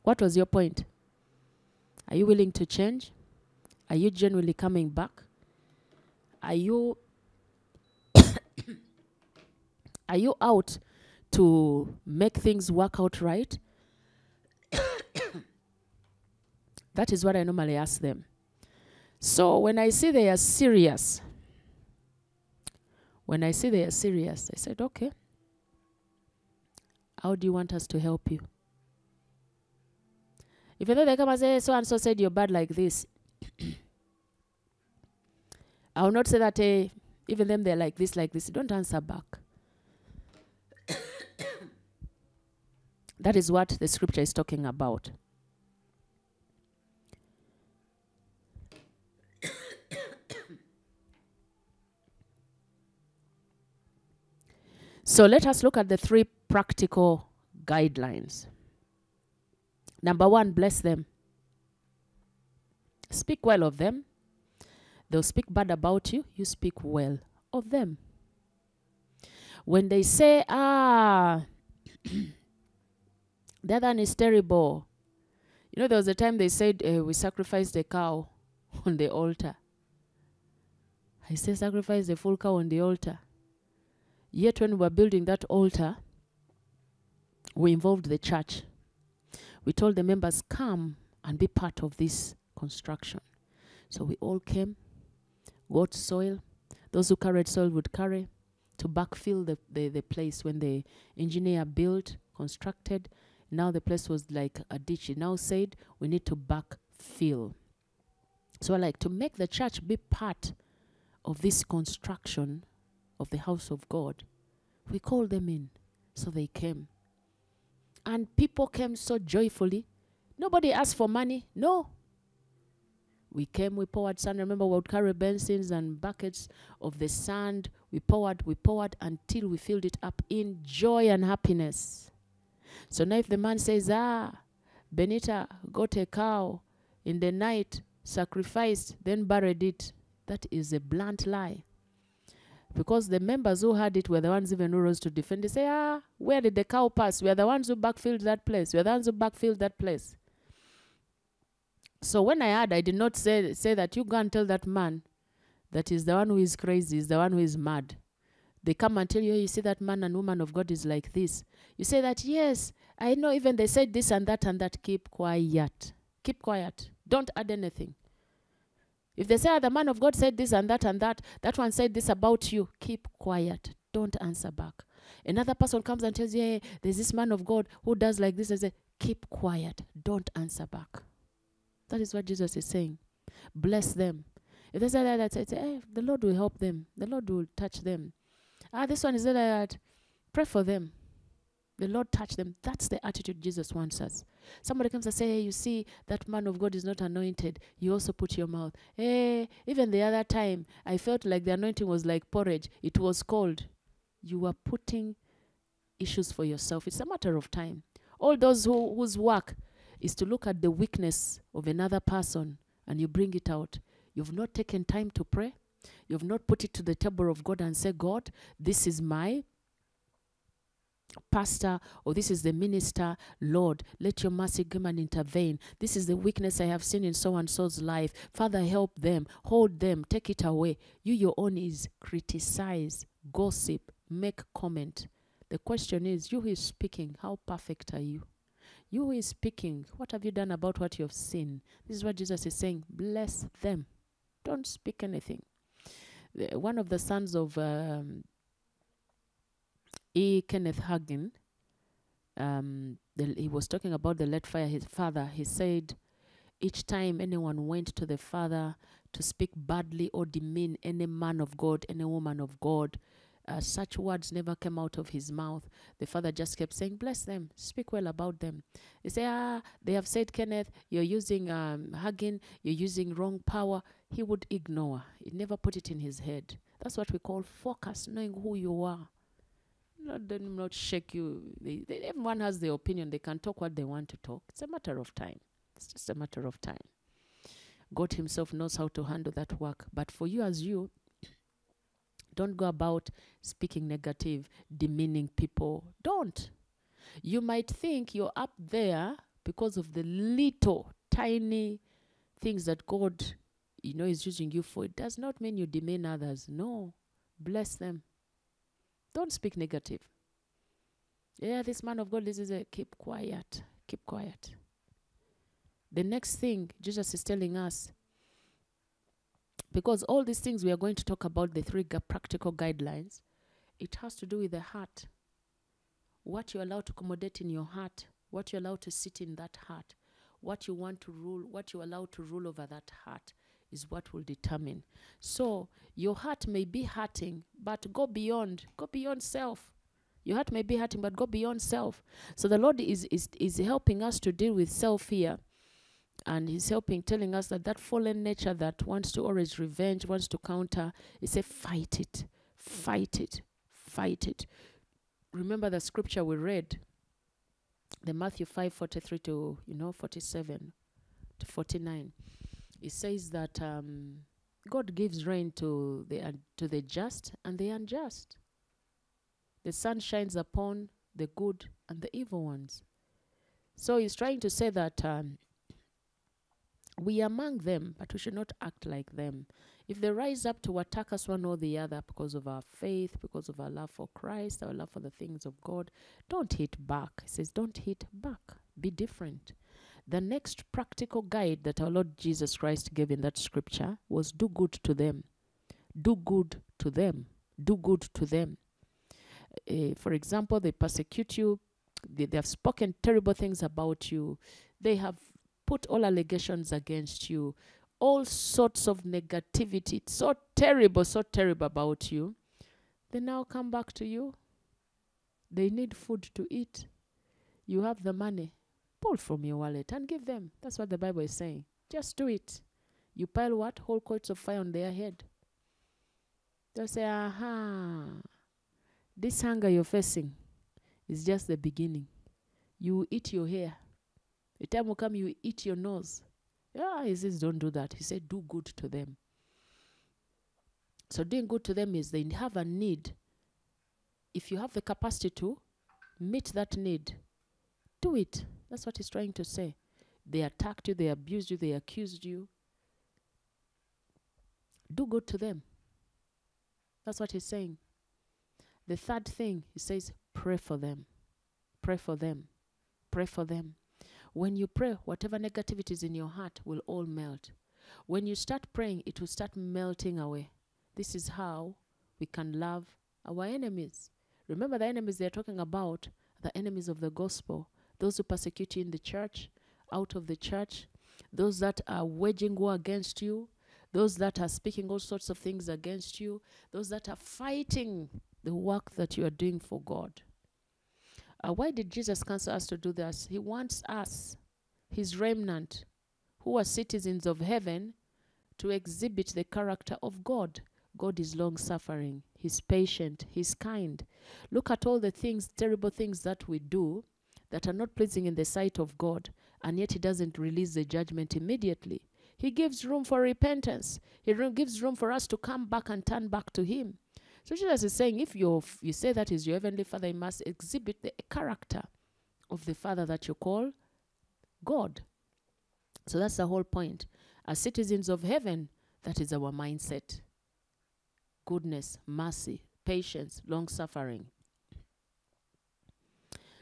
What was your point? Are you willing to change? Are you genuinely coming back? Are you are you out to make things work out right? that is what I normally ask them. So when I see they are serious, when I see they are serious, I said, okay, how do you want us to help you? Even though they come and say, so and so said you're bad like this, I will not say that, hey, even them they're like this, like this. Don't answer back. That is what the scripture is talking about. so let us look at the three practical guidelines. Number one, bless them. Speak well of them. They'll speak bad about you, you speak well of them. When they say, ah, other one is terrible. You know, there was a time they said uh, we sacrificed a cow on the altar. I say sacrifice the full cow on the altar. Yet when we were building that altar, we involved the church. We told the members, come and be part of this construction. So we all came, got soil. Those who carried soil would carry to backfill the, the, the place when the engineer built, constructed. Now the place was like a ditch. He now said we need to backfill. So like to make the church be part of this construction of the house of God. We called them in. So they came. And people came so joyfully. Nobody asked for money. No. We came, we poured sand. Remember, we would carry basins and buckets of the sand. We poured, we poured until we filled it up in joy and happiness. So now, if the man says, Ah, Benita got a cow in the night, sacrificed, then buried it, that is a blunt lie. Because the members who had it were the ones even who rose to defend. They say, Ah, where did the cow pass? We are the ones who backfilled that place. We are the ones who backfilled that place. So when I heard, I did not say say that you go and tell that man that is the one who is crazy, is the one who is mad. They come and tell you, you see that man and woman of God is like this. You say that, yes, I know even they said this and that and that. Keep quiet. Keep quiet. Don't add anything. If they say "Ah, the man of God said this and that and that, that one said this about you, keep quiet. Don't answer back. Another person comes and tells you, hey, there's this man of God who does like this. I say, keep quiet. Don't answer back. That is what Jesus is saying. Bless them. If they say that, say, say, hey, the Lord will help them. The Lord will touch them. Ah, this one is that. Pray for them. The Lord touch them. That's the attitude Jesus wants us. Somebody comes and say, hey, you see, that man of God is not anointed. You also put your mouth. Hey, even the other time, I felt like the anointing was like porridge. It was cold. You are putting issues for yourself. It's a matter of time. All those who, whose work is to look at the weakness of another person and you bring it out. You've not taken time to pray. You've not put it to the table of God and say, God, this is my pastor or this is the minister. Lord let your mercy come and intervene. This is the weakness i have seen in so and so's life. Father help them. Hold them. Take it away. You your own is criticize gossip make comment. The question is you who is speaking how perfect are you? You who is speaking what have you done about what you have seen? This is what jesus is saying. Bless them. Don't speak anything one of the sons of um, E. Kenneth Hagin, um, the, he was talking about the late fire, his father. He said, each time anyone went to the father to speak badly or demean any man of God, any woman of God, uh, such words never came out of his mouth. The father just kept saying, Bless them, speak well about them. He said, Ah, they have said, Kenneth, you're using um, Hagin, you're using wrong power. He would ignore, he never put it in his head. That's what we call focus, knowing who you are not them not shake you. They, they, everyone has their opinion. They can talk what they want to talk. It's a matter of time. It's just a matter of time. God Himself knows how to handle that work. But for you, as you, don't go about speaking negative, demeaning people. Don't. You might think you're up there because of the little, tiny things that God, you know, is using you for. It does not mean you demean others. No. Bless them. Don't speak negative. Yeah, this man of God, this is a keep quiet. Keep quiet. The next thing Jesus is telling us, because all these things we are going to talk about, the three practical guidelines, it has to do with the heart. What you allow to accommodate in your heart, what you allow to sit in that heart, what you want to rule, what you allow to rule over that heart is what will determine. So your heart may be hurting, but go beyond. Go beyond self. Your heart may be hurting, but go beyond self. So the Lord is is is helping us to deal with self here, and He's helping, telling us that that fallen nature that wants to always revenge, wants to counter, He said, fight it, fight it, fight it. Remember the scripture we read, the Matthew five forty three to you know forty seven to forty nine. It says that um, God gives rain to the un- to the just and the unjust. The sun shines upon the good and the evil ones. So he's trying to say that um, we are among them, but we should not act like them. If they rise up to attack us one or the other because of our faith, because of our love for Christ, our love for the things of God, don't hit back. He says, don't hit back. Be different. The next practical guide that our Lord Jesus Christ gave in that scripture was do good to them. Do good to them. Do good to them. Uh, for example, they persecute you, they, they have spoken terrible things about you, they have put all allegations against you, all sorts of negativity, It's so terrible, so terrible about you. They now come back to you. They need food to eat. You have the money. Pull from your wallet and give them. That's what the Bible is saying. Just do it. You pile what? Whole coats of fire on their head. They'll say, aha, this hunger you're facing is just the beginning. You eat your hair. The time will come, you eat your nose. Yeah, he says, don't do that. He said, do good to them. So doing good to them is they have a need. If you have the capacity to meet that need, do it. That's what he's trying to say. They attacked you, they abused you, they accused you. Do good to them. That's what he's saying. The third thing, he says, pray for them. Pray for them. Pray for them. When you pray, whatever negativity is in your heart will all melt. When you start praying, it will start melting away. This is how we can love our enemies. Remember, the enemies they're talking about, the enemies of the gospel, those who persecute you in the church, out of the church, those that are waging war against you, those that are speaking all sorts of things against you, those that are fighting the work that you are doing for God. Uh, why did Jesus counsel us to do this? He wants us, his remnant, who are citizens of heaven, to exhibit the character of God. God is long suffering, He's patient, He's kind. Look at all the things, terrible things that we do that are not pleasing in the sight of God, and yet He doesn't release the judgment immediately. He gives room for repentance, He gives room for us to come back and turn back to Him. So Jesus is saying, if you you say that is your heavenly Father, you must exhibit the character of the Father that you call God. So that's the whole point. As citizens of heaven, that is our mindset goodness, mercy, patience, long suffering.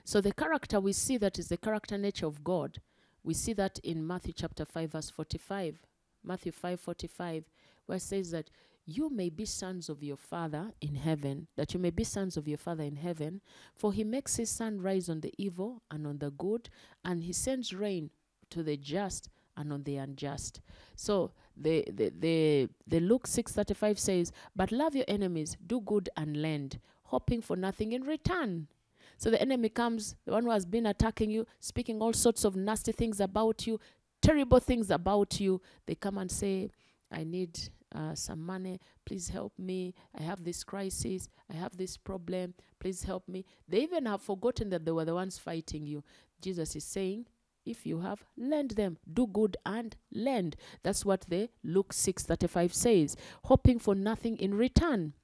So the character we see that is the character nature of God. We see that in Matthew chapter 5 verse 45. Matthew 5:45 where it says that you may be sons of your father in heaven, that you may be sons of your father in heaven, for he makes his sun rise on the evil and on the good, and he sends rain to the just and on the unjust. So the the the, the Luke 6:35 says, "But love your enemies, do good and lend, hoping for nothing in return." So the enemy comes, the one who has been attacking you, speaking all sorts of nasty things about you, terrible things about you. They come and say, "I need uh, some money. Please help me. I have this crisis. I have this problem. Please help me." They even have forgotten that they were the ones fighting you. Jesus is saying, if you have lend them do good and lend that's what the luke 6:35 says hoping for nothing in return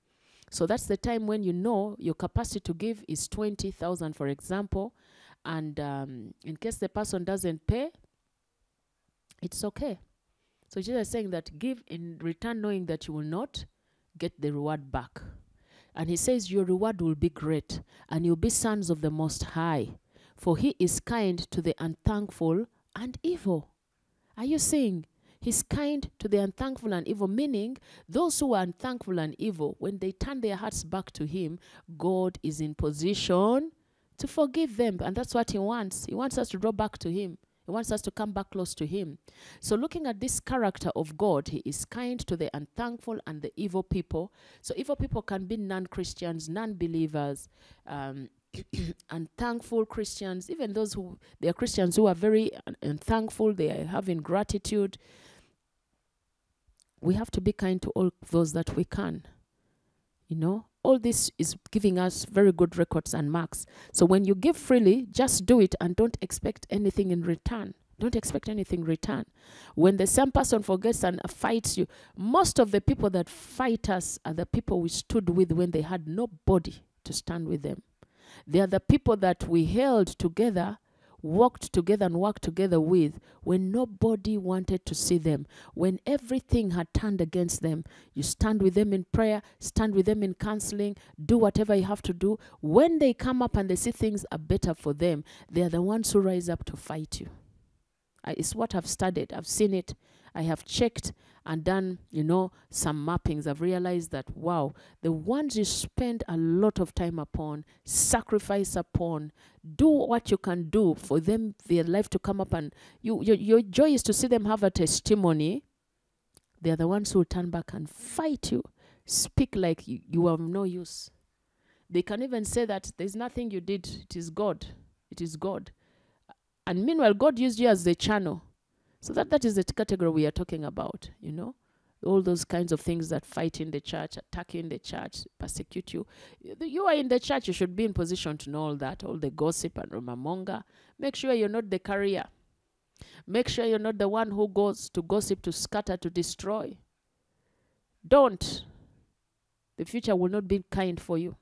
so that's the time when you know your capacity to give is 20000 for example and um, in case the person doesn't pay it's okay so jesus is saying that give in return knowing that you will not get the reward back and he says your reward will be great and you'll be sons of the most high for he is kind to the unthankful and evil. Are you seeing? He's kind to the unthankful and evil, meaning those who are unthankful and evil, when they turn their hearts back to him, God is in position to forgive them. And that's what he wants. He wants us to draw back to him. He wants us to come back close to him. So, looking at this character of God, he is kind to the unthankful and the evil people. So, evil people can be non Christians, non believers, um, unthankful Christians, even those who they are Christians who are very un- unthankful, they are having gratitude. We have to be kind to all those that we can. You know, all this is giving us very good records and marks. So when you give freely, just do it and don't expect anything in return. Don't expect anything in return. When the same person forgets and fights you, most of the people that fight us are the people we stood with when they had nobody to stand with them. They are the people that we held together, walked together, and worked together with when nobody wanted to see them. When everything had turned against them, you stand with them in prayer, stand with them in counseling, do whatever you have to do. When they come up and they see things are better for them, they are the ones who rise up to fight you. It's what I've studied. I've seen it. I have checked and done, you know, some mappings. I've realized that, wow, the ones you spend a lot of time upon, sacrifice upon, do what you can do for them, their life to come up and you, your, your joy is to see them have a testimony. They are the ones who will turn back and fight you, speak like you, you are no use. They can even say that there's nothing you did, it is God. It is God. And meanwhile, God used you as the channel. So that, that is the category we are talking about, you know? All those kinds of things that fight in the church, attack in the church, persecute you. You- are in the church, you should be in position to know all that, all the gossip and rumor monger. Make sure you're not the carrier. Make sure you're not the one who goes to gossip, to scatter, to destroy. Don't. The future will not be kind for you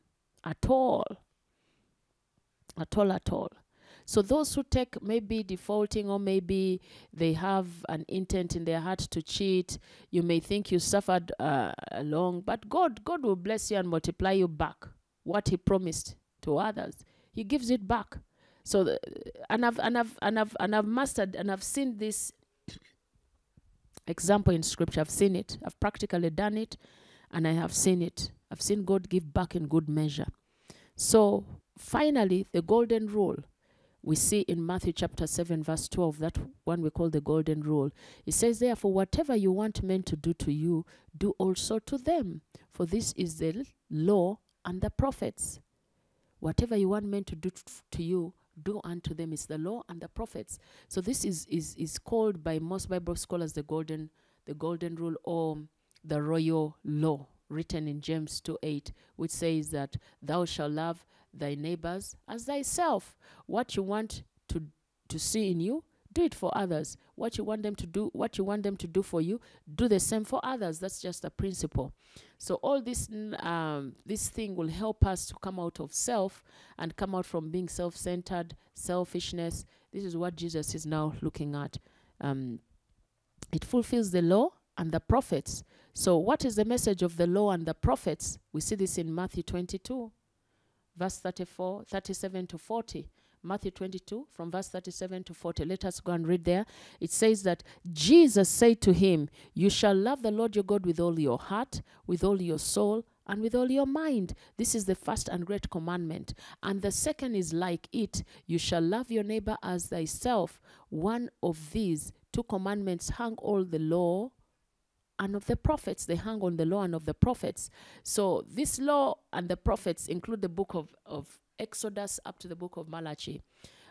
at all. At all, at all. So those who take maybe defaulting or maybe they have an intent in their heart to cheat, you may think you suffered uh, along, but God, God will bless you and multiply you back what He promised to others. He gives it back. So, the, and I've and I've and I've and I've mastered and I've seen this example in Scripture. I've seen it. I've practically done it, and I have seen it. I've seen God give back in good measure. So finally, the golden rule we see in Matthew chapter 7, verse 12, that one we call the golden rule. It says, Therefore, whatever you want men to do to you, do also to them. For this is the law and the prophets. Whatever you want men to do to you, do unto them is the law and the prophets. So this is, is, is called by most Bible scholars the golden, the golden rule or the royal law written in James 2 8, which says that thou shalt love thy neighbors as thyself. What you want to to see in you, do it for others. What you want them to do, what you want them to do for you, do the same for others. That's just a principle. So all this um, this thing will help us to come out of self and come out from being self-centered, selfishness. This is what Jesus is now looking at. Um, it fulfills the law and the prophets. So, what is the message of the law and the prophets? We see this in Matthew 22, verse 34, 37 to 40. Matthew 22, from verse 37 to 40. Let us go and read there. It says that Jesus said to him, You shall love the Lord your God with all your heart, with all your soul, and with all your mind. This is the first and great commandment. And the second is like it you shall love your neighbor as thyself. One of these two commandments hang all the law and of the prophets. They hang on the law and of the prophets. So this law and the prophets include the book of, of Exodus up to the book of Malachi.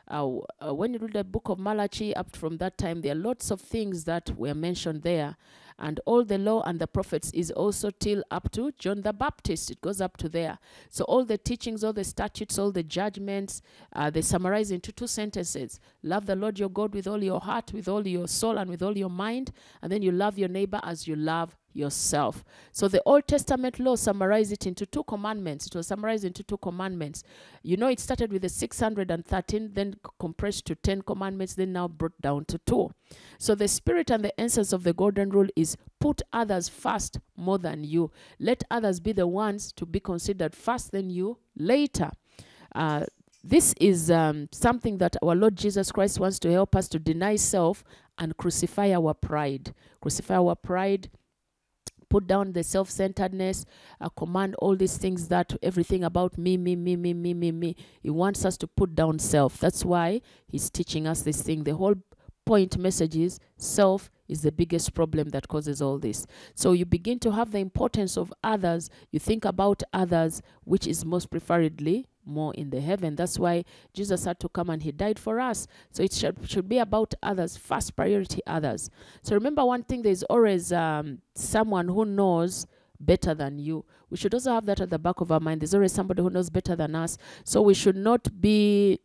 Uh, uh, when you read the book of Malachi up from that time, there are lots of things that were mentioned there. And all the law and the prophets is also till up to John the Baptist. It goes up to there. So all the teachings, all the statutes, all the judgments, uh, they summarize into two sentences. Love the Lord your God with all your heart, with all your soul, and with all your mind. And then you love your neighbor as you love yourself. So the Old Testament law summarized it into two commandments. It was summarized into two commandments. You know, it started with the 613, then compressed to 10 commandments, then now brought down to two. So the spirit and the essence of the golden rule is put others first more than you. Let others be the ones to be considered first, than you later. Uh, this is um, something that our Lord Jesus Christ wants to help us to deny self and crucify our pride. Crucify our pride, put down the self centeredness, uh, command all these things that everything about me, me, me, me, me, me, me. He wants us to put down self. That's why he's teaching us this thing. The whole point message is self is the biggest problem that causes all this. So you begin to have the importance of others. You think about others, which is most preferably more in the heaven. That's why Jesus had to come and he died for us. So it should, should be about others, first priority others. So remember one thing there's always um, someone who knows better than you. We should also have that at the back of our mind. There's always somebody who knows better than us. So we should not be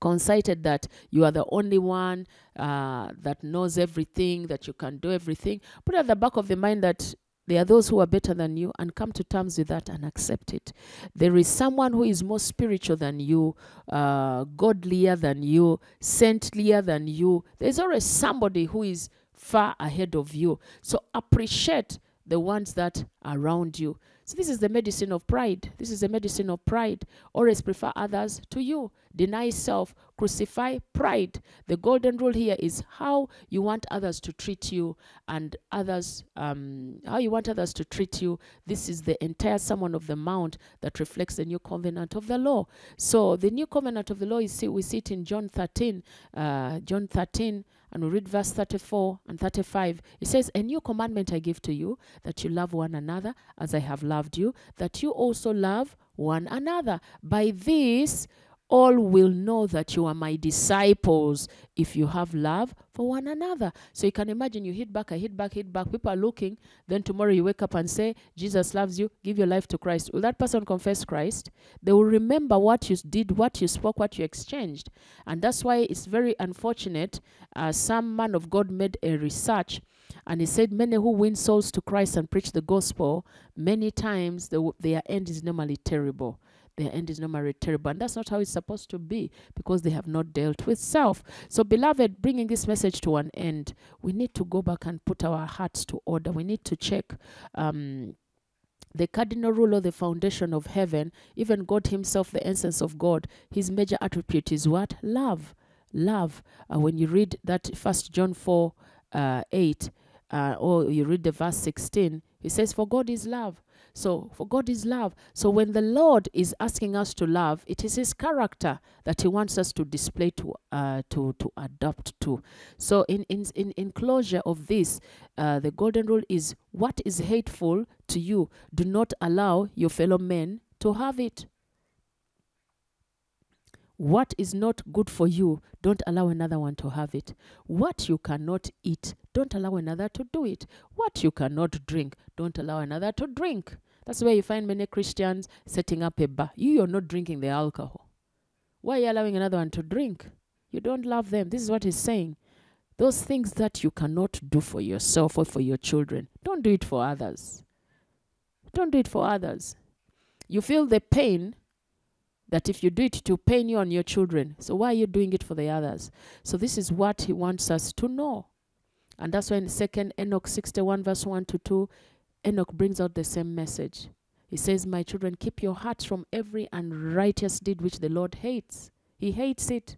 concited that you are the only one uh, that knows everything, that you can do everything. Put at the back of the mind that there are those who are better than you and come to terms with that and accept it. There is someone who is more spiritual than you, uh, godlier than you, saintlier than you. There's always somebody who is far ahead of you. So appreciate the ones that are around you. So this is the medicine of pride. This is the medicine of pride. Always prefer others to you. Deny self. Crucify pride. The golden rule here is how you want others to treat you and others, um, how you want others to treat you. This is the entire Sermon of the Mount that reflects the new covenant of the law. So the new covenant of the law, you see, we see it in John 13, uh, John 13 and we read verse 34 and 35, it says, A new commandment I give to you, that you love one another as I have loved you, that you also love one another. By this, all will know that you are my disciples if you have love for one another. So you can imagine you hit back, I hit back, hit back. People are looking. Then tomorrow you wake up and say, Jesus loves you. Give your life to Christ. Will that person confess Christ? They will remember what you did, what you spoke, what you exchanged. And that's why it's very unfortunate. Uh, some man of God made a research and he said many who win souls to Christ and preach the gospel, many times the, their end is normally terrible their end is normally terrible. And that's not how it's supposed to be because they have not dealt with self. So, beloved, bringing this message to an end, we need to go back and put our hearts to order. We need to check. Um, the cardinal rule of the foundation of heaven, even God Himself, the essence of God, His major attribute is what? Love. Love. Uh, when you read that First John 4 uh, 8, uh, or you read the verse 16, He says, For God is love. So, for God is love. So, when the Lord is asking us to love, it is His character that He wants us to display to uh, to to adopt to. So, in in in, in closure of this, uh, the golden rule is: what is hateful to you, do not allow your fellow men to have it. What is not good for you, don't allow another one to have it. What you cannot eat, don't allow another to do it. What you cannot drink, don't allow another to drink. That's where you find many Christians setting up a bar. You, you're not drinking the alcohol. Why are you allowing another one to drink? You don't love them. This is what he's saying. Those things that you cannot do for yourself or for your children, don't do it for others. Don't do it for others. You feel the pain that if you do it it will pain you and your children, so why are you doing it for the others? So this is what he wants us to know. And that's why in second Enoch 61 verse 1 to 2, Enoch brings out the same message. He says, My children, keep your hearts from every unrighteous deed which the Lord hates. He hates it.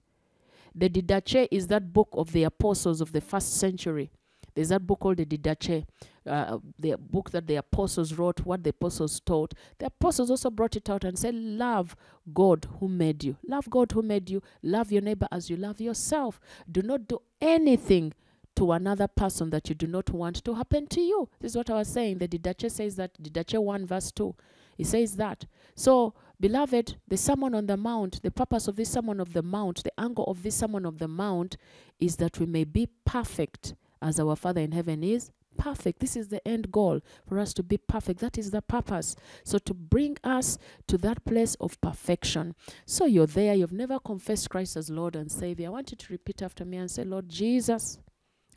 The Didache is that book of the apostles of the first century. There's that book called the Didache, uh, the book that the apostles wrote, what the apostles taught. The apostles also brought it out and said, Love God who made you. Love God who made you. Love your neighbor as you love yourself. Do not do anything to another person that you do not want to happen to you. This is what I was saying. The Didache says that, Didache 1 verse 2. It says that. So, beloved, the Sermon on the Mount, the purpose of this Sermon of the Mount, the angle of this Sermon of the Mount is that we may be perfect as our Father in heaven is perfect. This is the end goal for us to be perfect. That is the purpose. So, to bring us to that place of perfection. So, you're there, you've never confessed Christ as Lord and Savior. I want you to repeat after me and say, Lord Jesus,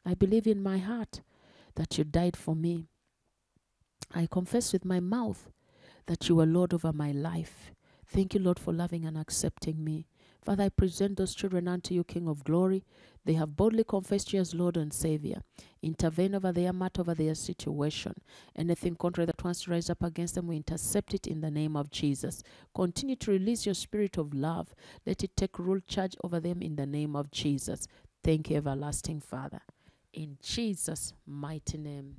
I believe in my heart that you died for me. I confess with my mouth that you are Lord over my life. Thank you, Lord, for loving and accepting me. Father, I present those children unto you, King of glory. They have boldly confessed you as Lord and Savior. Intervene over their matter, over their situation. Anything contrary that wants to rise up against them, we intercept it in the name of Jesus. Continue to release your spirit of love. Let it take rule charge over them in the name of Jesus. Thank you, everlasting Father. In Jesus' mighty name,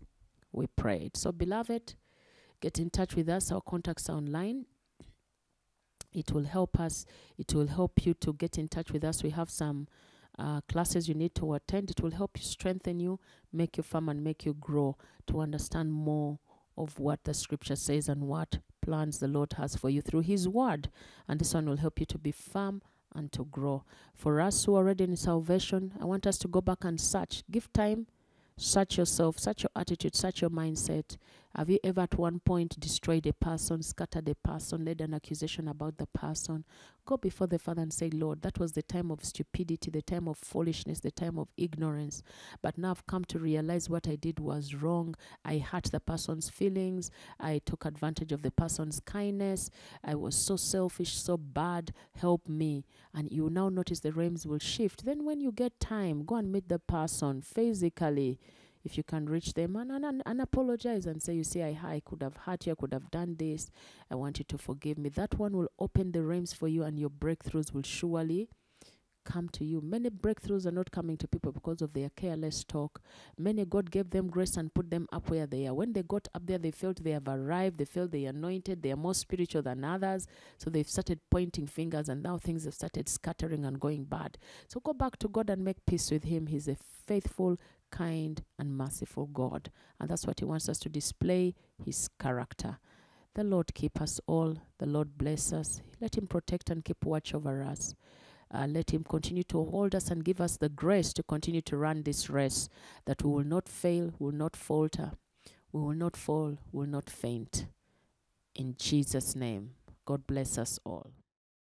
we prayed. So, beloved, get in touch with us. Our contacts are online. It will help us. It will help you to get in touch with us. We have some uh, classes you need to attend. It will help you strengthen you, make you firm, and make you grow to understand more of what the scripture says and what plans the Lord has for you through His word. And this one will help you to be firm and to grow. For us who are already in salvation, I want us to go back and search. Give time, search yourself, search your attitude, search your mindset. Have you ever at one point destroyed a person, scattered a person, laid an accusation about the person? Go before the Father and say, Lord, that was the time of stupidity, the time of foolishness, the time of ignorance. But now I've come to realize what I did was wrong. I hurt the person's feelings. I took advantage of the person's kindness. I was so selfish, so bad. Help me. And you now notice the realms will shift. Then, when you get time, go and meet the person physically if you can reach them and, and, and apologize and say, You see, I, I could have hurt you, I could have done this, I want you to forgive me. That one will open the realms for you, and your breakthroughs will surely come to you. Many breakthroughs are not coming to people because of their careless talk. Many God gave them grace and put them up where they are. When they got up there, they felt they have arrived, they felt they are anointed, they are more spiritual than others. So they've started pointing fingers, and now things have started scattering and going bad. So go back to God and make peace with Him. He's a faithful, kind, and merciful God. And that's what He wants us to display His character. The Lord keep us all. The Lord bless us. Let Him protect and keep watch over us. Uh, let Him continue to hold us and give us the grace to continue to run this race, that we will not fail, will not falter, we will not fall, will not faint. In Jesus' name, God bless us all.